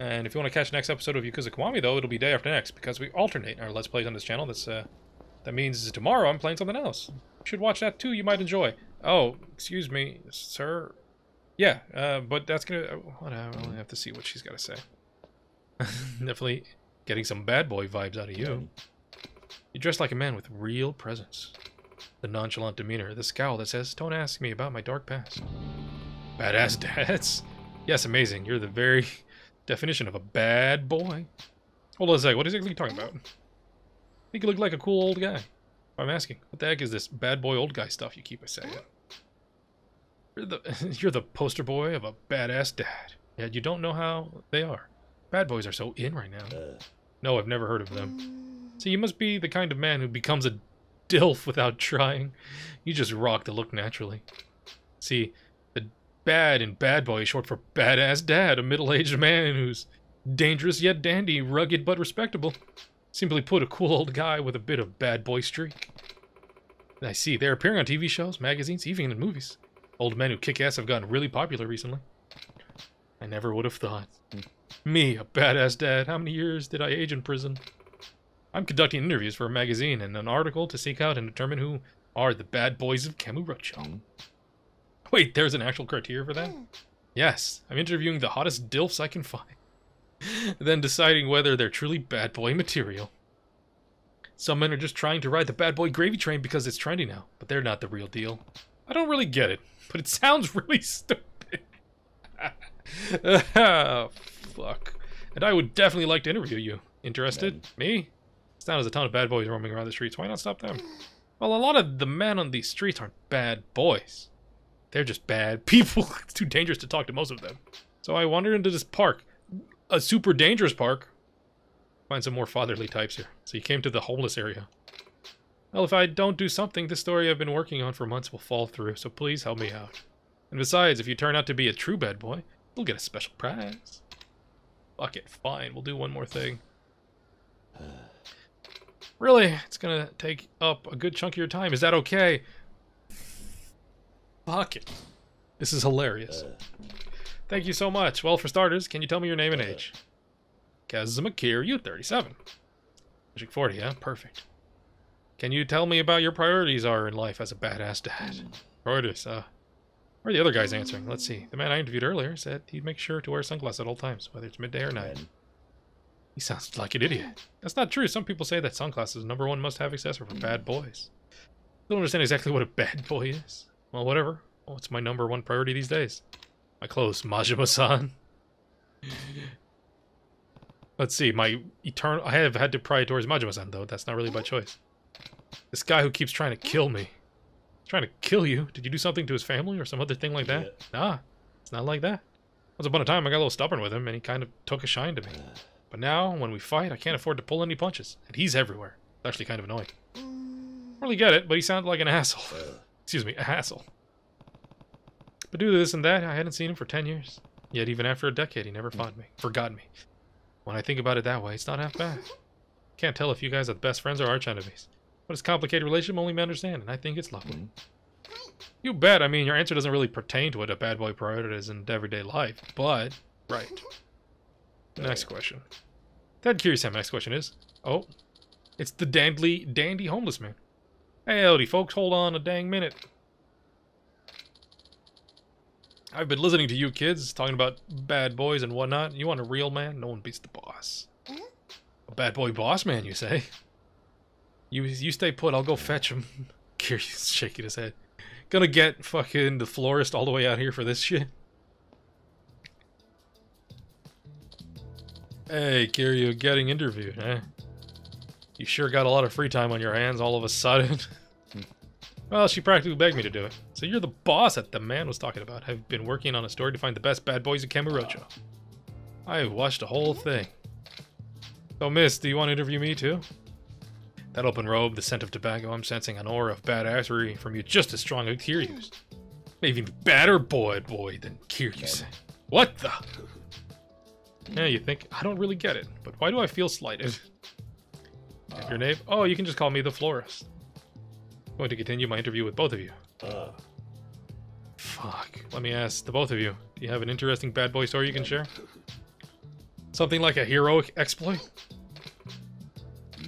And if you want to catch the next episode of Yakuza Kiwami, though, it'll be day after next, because we alternate our Let's Plays on this channel. That's, uh, that means tomorrow I'm playing something else. You should watch that too, you might enjoy. Oh, excuse me, sir. Yeah, uh, but that's gonna... uh, Whatever, I'll have to see what she's got to say. Definitely getting some bad boy vibes out of you. You dress like a man with real presence. The nonchalant demeanor, the scowl that says, don't ask me about my dark past. Badass dads? Yes, amazing. You're the very definition of a bad boy. Hold on a sec, what exactly are you talking about? think you look like a cool old guy. I'm asking, what the heck is this bad boy old guy stuff you keep saying? You're the, you're the poster boy of a badass dad. Yet you don't know how they are. Bad boys are so in right now. No, I've never heard of them. So you must be the kind of man who becomes a DILF without trying. You just rock the look naturally. See, bad in bad boy is short for badass dad, a middle-aged man who's dangerous yet dandy, rugged but respectable. Simply put, a cool old guy with a bit of bad boy streak. I see, they're appearing on TV shows, magazines, even in movies. Old men who kick ass have gotten really popular recently. I never would have thought. Hmm. Me, a badass dad. How many years did I age in prison? I'm conducting interviews for a magazine and an article to seek out and determine who are the bad boys of Kamurocho. Wait, there's an actual criteria for that? Yes, I'm interviewing the hottest DILFs I can find. then deciding whether they're truly bad boy material. Some men are just trying to ride the bad boy gravy train because it's trendy now, but they're not the real deal. I don't really get it, but it sounds really stupid. Ah, fuck. And I would definitely like to interview you. Interested? Me? This town has a ton of bad boys roaming around the streets. Why not stop them? Well, a lot of the men on these streets aren't bad boys. They're just bad people. it's too dangerous to talk to most of them. So I wandered into this park. A super dangerous park. Find some more fatherly types here. So you came to the homeless area. Well, if I don't do something, this story I've been working on for months will fall through, so please help me out. And besides, if you turn out to be a true bad boy, you'll get a special prize. Fuck it, fine, we'll do one more thing. Really? It's gonna take up a good chunk of your time. Is that okay? Fuck it. This is hilarious. Thank you so much. Well, for starters, can you tell me your name and age? Kazuma Kiryu, 37. Magic 40, yeah? Perfect. Can you tell me about your priorities are in life as a badass dad? Priorities, uh... Where are the other guys answering? Let's see. The man I interviewed earlier said he'd make sure to wear sunglasses at all times, whether it's midday or night. He sounds like an idiot. That's not true. Some people say that sunglasses is number one must-have accessory for bad boys. Don't understand exactly what a bad boy is. Well, whatever. Oh, it's my number one priority these days. My clothes, Majima-san. Let's see, my eternal... I have had to pry towards Majima-san, though. That's not really by choice. This guy who keeps trying to kill me. trying to kill you. Did you do something to his family or some other thing like that? Nah, it's not like that. Once upon a time, I got a little stubborn with him, and he kind of took a shine to me. But now, when we fight, I can't afford to pull any punches, and he's everywhere. It's actually kind of annoying. I don't really get it, but he sounded like an asshole. Excuse me, a hassle. But due to this and that, I hadn't seen him for 10 years. Yet even after a decade, he never found me, forgot me. When I think about it that way, it's not half bad. Can't tell if you guys are the best friends or arch enemies. But it's a complicated relationship only men understand, and I think it's lovely. Mm-hmm. You bet. I mean, your answer doesn't really pertain to what a bad boy priority is in everyday life, but right. Next question. That curious how my next question is. Oh, it's the dandy, dandy homeless man. Hey, howdy, folks. Hold on a dang minute. I've been listening to you kids talking about bad boys and whatnot. You want a real man? No one beats the boss. A bad boy boss man, you say? You you stay put. I'll go fetch him. Kiryu's shaking his head. Gonna get fucking the florist all the way out here for this shit. Hey, Kiryu, getting interviewed, eh? You sure got a lot of free time on your hands all of a sudden. well, she practically begged me to do it. So you're the boss that the man was talking about. I've been working on a story to find the best bad boys in Kamurocho. I watched the whole thing. So, miss, do you want to interview me too? That open robe, the scent of tobacco, I'm sensing an aura of badassery from you just as strong as Kiryu's. Maybe even badder boy boy than Kiryu's. What the? Yeah, you think? I don't really get it, but why do I feel slighted? And your name? Oh, you can just call me the florist. I'm going to continue my interview with both of you. Fuck. Let me ask the both of you. Do you have an interesting bad boy story you can share? Something like a heroic exploit?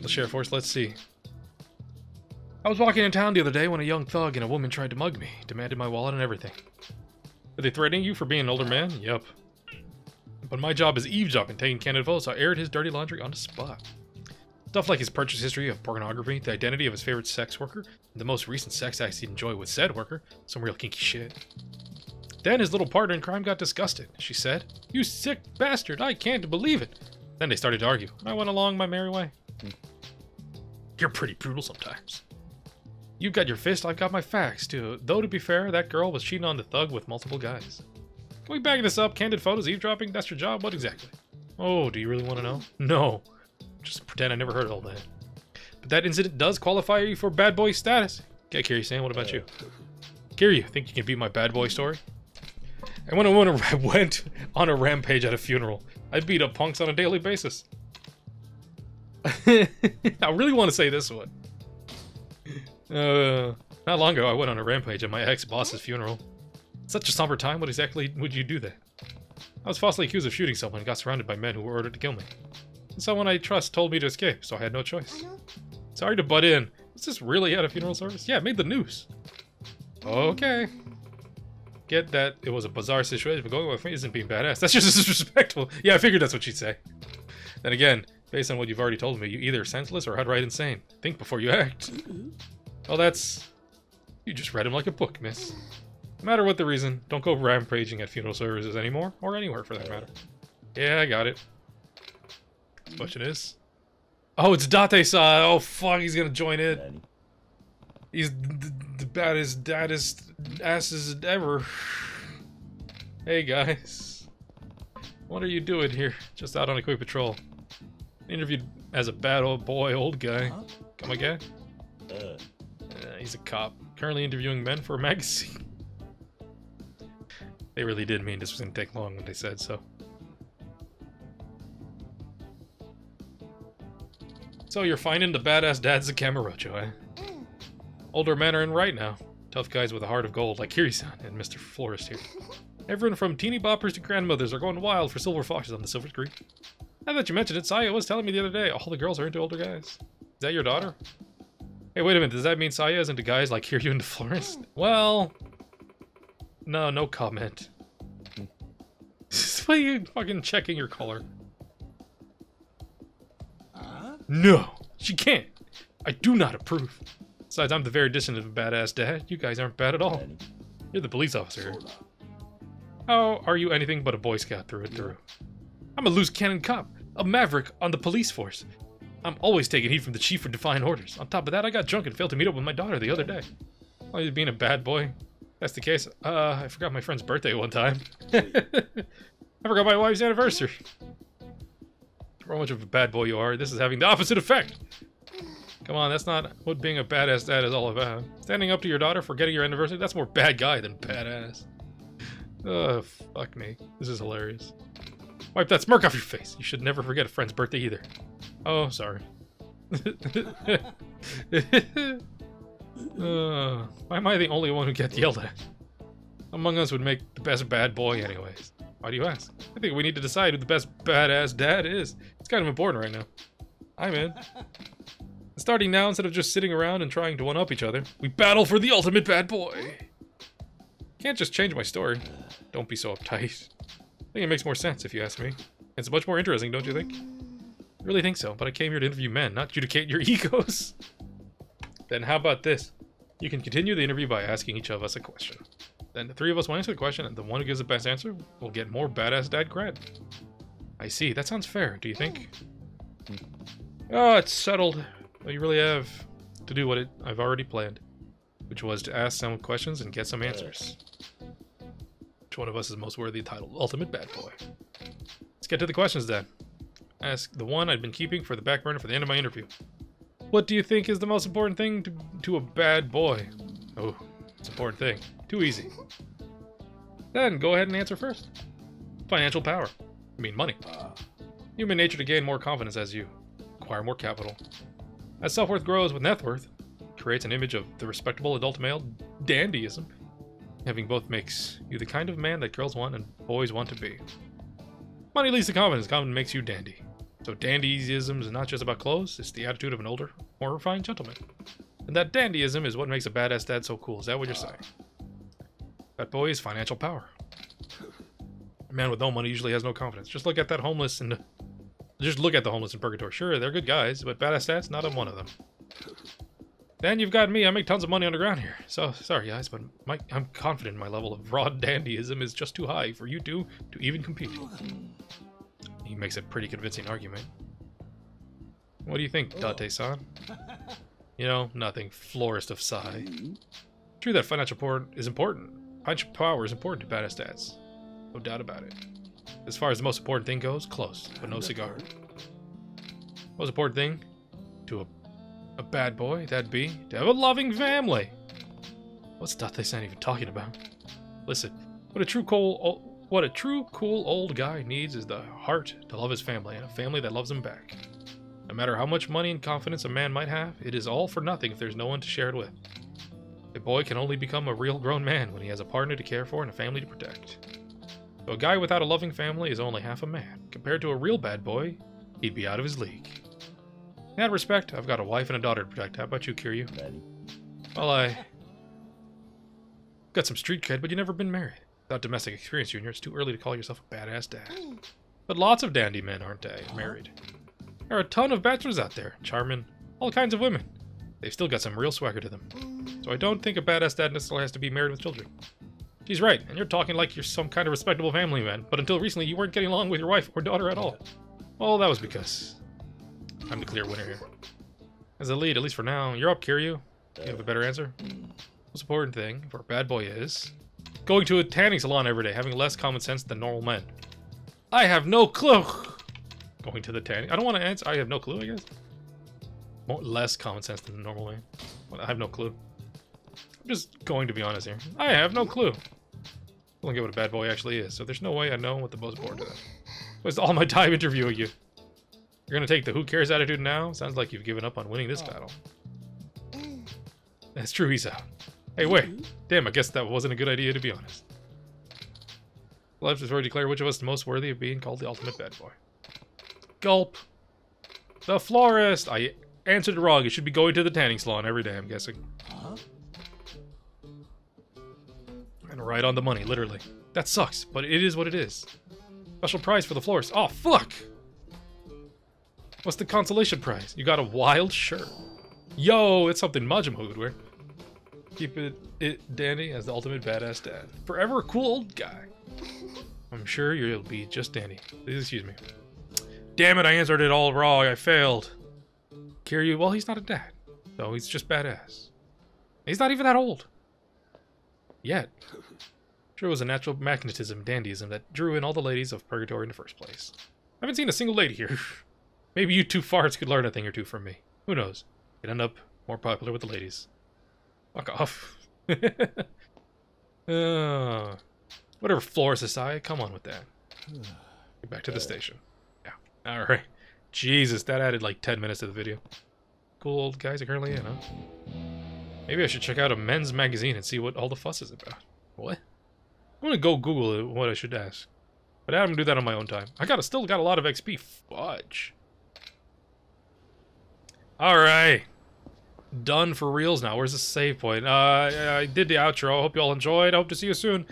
The sheriff force, let's see. I was walking in town the other day when a young thug and a woman tried to mug me, demanded my wallet and everything. Are they threatening you for being an older man? Yep. But my job is eavesdropping, taking candid photos, so I aired his dirty laundry on the spot. Stuff like his purchase history of pornography, the identity of his favorite sex worker, the most recent sex acts he'd enjoy with said worker, some real kinky shit. Then his little partner in crime got disgusted. She said, You sick bastard, I can't believe it. Then they started to argue, and I went along my merry way. You're pretty brutal sometimes. You've got your fist, I've got my facts, too. Though, to be fair, that girl was cheating on the thug with multiple guys. Can we bag this up? Candid photos, eavesdropping? That's your job? What exactly? Oh, do you really want to know? No. Just pretend I never heard all that. But that incident does qualify you for bad boy status. Okay, Kiryu San, what about you? Kiryu, think you can beat my bad boy story? I went a- went on a rampage at a funeral, I beat up punks on a daily basis. I really want to say this one. Uh, not long ago, I went on a rampage at my ex-boss's funeral. Such a somber time, what exactly would you do there? I was falsely accused of shooting someone and got surrounded by men who were ordered to kill me. Someone I trust told me to escape, so I had no choice. Sorry to butt in. Was this really at a funeral service? Yeah, it made the news. Okay. Get that it was a bizarre situation, but going with me isn't being badass. That's just disrespectful. Yeah, I figured that's what she'd say. Then again, based on what you've already told me, you either senseless or outright insane. Think before you act. Mm-hmm. Well, that's... You just read him like a book, miss. No matter what the reason, don't go rampaging at funeral services anymore, or anywhere for that matter. Yeah, I got it. Question is... Oh, it's Date-san! Oh, fuck, he's gonna join in. 何 He's the, the baddest, daddest asses ever. Hey guys. What are you doing here? Just out on a quick patrol. Interviewed as a bad old boy, old guy. Come again? あ Uh, he's a cop. Currently interviewing men for a magazine. they really did mean this was gonna take long when they said so. So you're finding the badass dads of Kamurocho, eh? Older men are in right now. Tough guys with a heart of gold, like Kiri-san and Mr. Florist here. Everyone from teeny boppers to grandmothers are going wild for silver foxes on the Silver Creek. Now that you mentioned it, Saya was telling me the other day, all the girls are into older guys. Is that your daughter? Hey, wait a minute, does that mean Saya is into guys like Kiryu and the Florist? Well... No, no comment. Why are you fucking checking your color? No, she can't. I do not approve. Besides, I'm the very distant of a badass dad. You guys aren't bad at all. You're the police officer. How are you anything but a Boy Scout through and through? I'm a loose cannon cop, a maverick on the police force. I'm always taking heat from the chief for defying orders. On top of that, I got drunk and failed to meet up with my daughter the other day. Oh, you're being a bad boy? That's the case. Uh, I forgot my friend's birthday one time. I forgot my wife's anniversary. How much of a bad boy you are, this is having the opposite effect. Come on, that's not what being a badass dad is all about. Standing up to your daughter for getting your anniversary, that's more bad guy than badass. Oh, fuck me. This is hilarious. Wipe that smirk off your face. You should never forget a friend's birthday either. Oh, sorry. uh, why am I the only one who gets yelled at? Among us would make the best bad boy anyways. Why do you ask? I think we need to decide who the best badass dad is. It's kind of important right now. I'm in. Starting now, instead of just sitting around and trying to one-up each other, we battle for the ultimate bad boy. Can't just change my story. Don't be so uptight. I think it makes more sense if you ask me. It's much more interesting, don't you think? I really think so, but I came here to interview men, not adjudicate your egos. then how about this? You can continue the interview by asking each of us a question. Then the three of us will answer the question, and the one who gives the best answer will get more badass dad cred. I see. That sounds fair, do you think? Hmm. Oh, it's settled. Well, you really have to do what it, I've already planned, which was to ask some questions and get some answers. Which one of us is most worthy of the title Ultimate Bad Boy? Let's get to the questions then. Ask the one I've been keeping for the back burner for the end of my interview. What do you think is the most important thing to, to a bad boy? It's an important thing. Too easy. Then go ahead and answer first. Financial power. I mean money. Human nature to gain more confidence as you acquire more capital. As self-worth grows with net worth, creates an image of the respectable adult male dandyism. Having both makes you the kind of man that girls want and boys want to be. Money leads to confidence, confidence makes you dandy. So dandyism is not just about clothes, it's the attitude of an older, more refined gentleman. And that dandyism is what makes a badass dad so cool, is that what you're saying? That boy is financial power. A man with no money usually has no confidence. Just look at that homeless and just look at the homeless in purgatory. Sure, they're good guys, but badass dads, not one of them. Then you've got me. I make tons of money underground here. So sorry guys, but my, I'm confident my level of raw dandyism is just too high for you two to even compete. He makes a pretty convincing argument. What do you think, Date-san? You know, nothing. Florist of Sai. Mm-hmm. True that financial support is important. Financial power is important to badass dads. No doubt about it. As far as the most important thing goes, close, but no cigar. Most important thing to a, a bad boy, that'd be to have a loving family. What's Date-san even talking about? Listen, what a true cool what a true cool old guy needs is the heart to love his family and a family that loves him back. No matter how much money and confidence a man might have, it is all for nothing if there's no one to share it with. A boy can only become a real grown man when he has a partner to care for and a family to protect. So a guy without a loving family is only half a man. Compared to a real bad boy, he'd be out of his league. In that respect, I've got a wife and a daughter to protect. How about you, Kiryu? Well, I... Got some street cred, but you've never been married. Without domestic experience, Junior, it's too early to call yourself a badass dad. Mm. But lots of dandy men, aren't they, married? There are a ton of bachelors out there, charming, all kinds of women. They've still got some real swagger to them. So I don't think a badass dad necessarily has to be married with children. She's right, and you're talking like you're some kind of respectable family man, but until recently you weren't getting along with your wife or daughter at all. Well, that was because... I'm the clear winner here. As a lead, at least for now, you're up, Kiryu. You have a better answer? Most important thing for a bad boy is... Going to a tanning salon every day, having less common sense than normal men. I have no clue! Going to the tanning... I don't want to answer... I have no clue, I guess. More, less common sense than the normal. Well, I have no clue. I'm just going to be honest here. I have no clue. I don't get what a bad boy actually is, so there's no way I know what the most important is. Waste all my time interviewing you. You're gonna take the who cares attitude now? Sounds like you've given up on winning this oh. battle. That's true, he's out. Hey, wait. Mm-hmm. Damn, I guess that wasn't a good idea, to be honest. Life has already declared which of us is most worthy of being called the ultimate bad boy. Gulp. The florist! I answered it wrong. It should be going to the tanning salon every day, I'm guessing. Huh? And right on the money, literally. That sucks, but it is what it is. Special prize for the florist. Oh, fuck! What's the consolation prize? You got a wild shirt. Yo, it's something Majima would wear. Keep it, it dandy as the ultimate badass dad. Forever a cool old guy. I'm sure you'll be just dandy. Please excuse me. Damn it, I answered it all wrong. I failed. Kiryu, well, he's not a dad. No, he's just badass. He's not even that old. Yet. Sure was a natural magnetism, dandyism that drew in all the ladies of Purgatory in the first place. I haven't seen a single lady here. Maybe you two farts could learn a thing or two from me. Who knows? You'd end up more popular with the ladies. Fuck off. uh, whatever floor society, come on with that. Get back to the station. Yeah. Alright. Jesus, that added like 10 minutes to the video. Cool old guys are currently in, huh? Maybe I should check out a men's magazine and see what all the fuss is about. What? I'm gonna go Google what I should ask. But I'm gonna do that on my own time. I got still got a lot of XP. Fudge. Alright. Done for reals now. Where's the save point? Uh, I did the outro. I hope you all enjoyed. I hope to see you soon.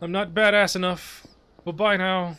I'm not badass enough. Bye-bye now.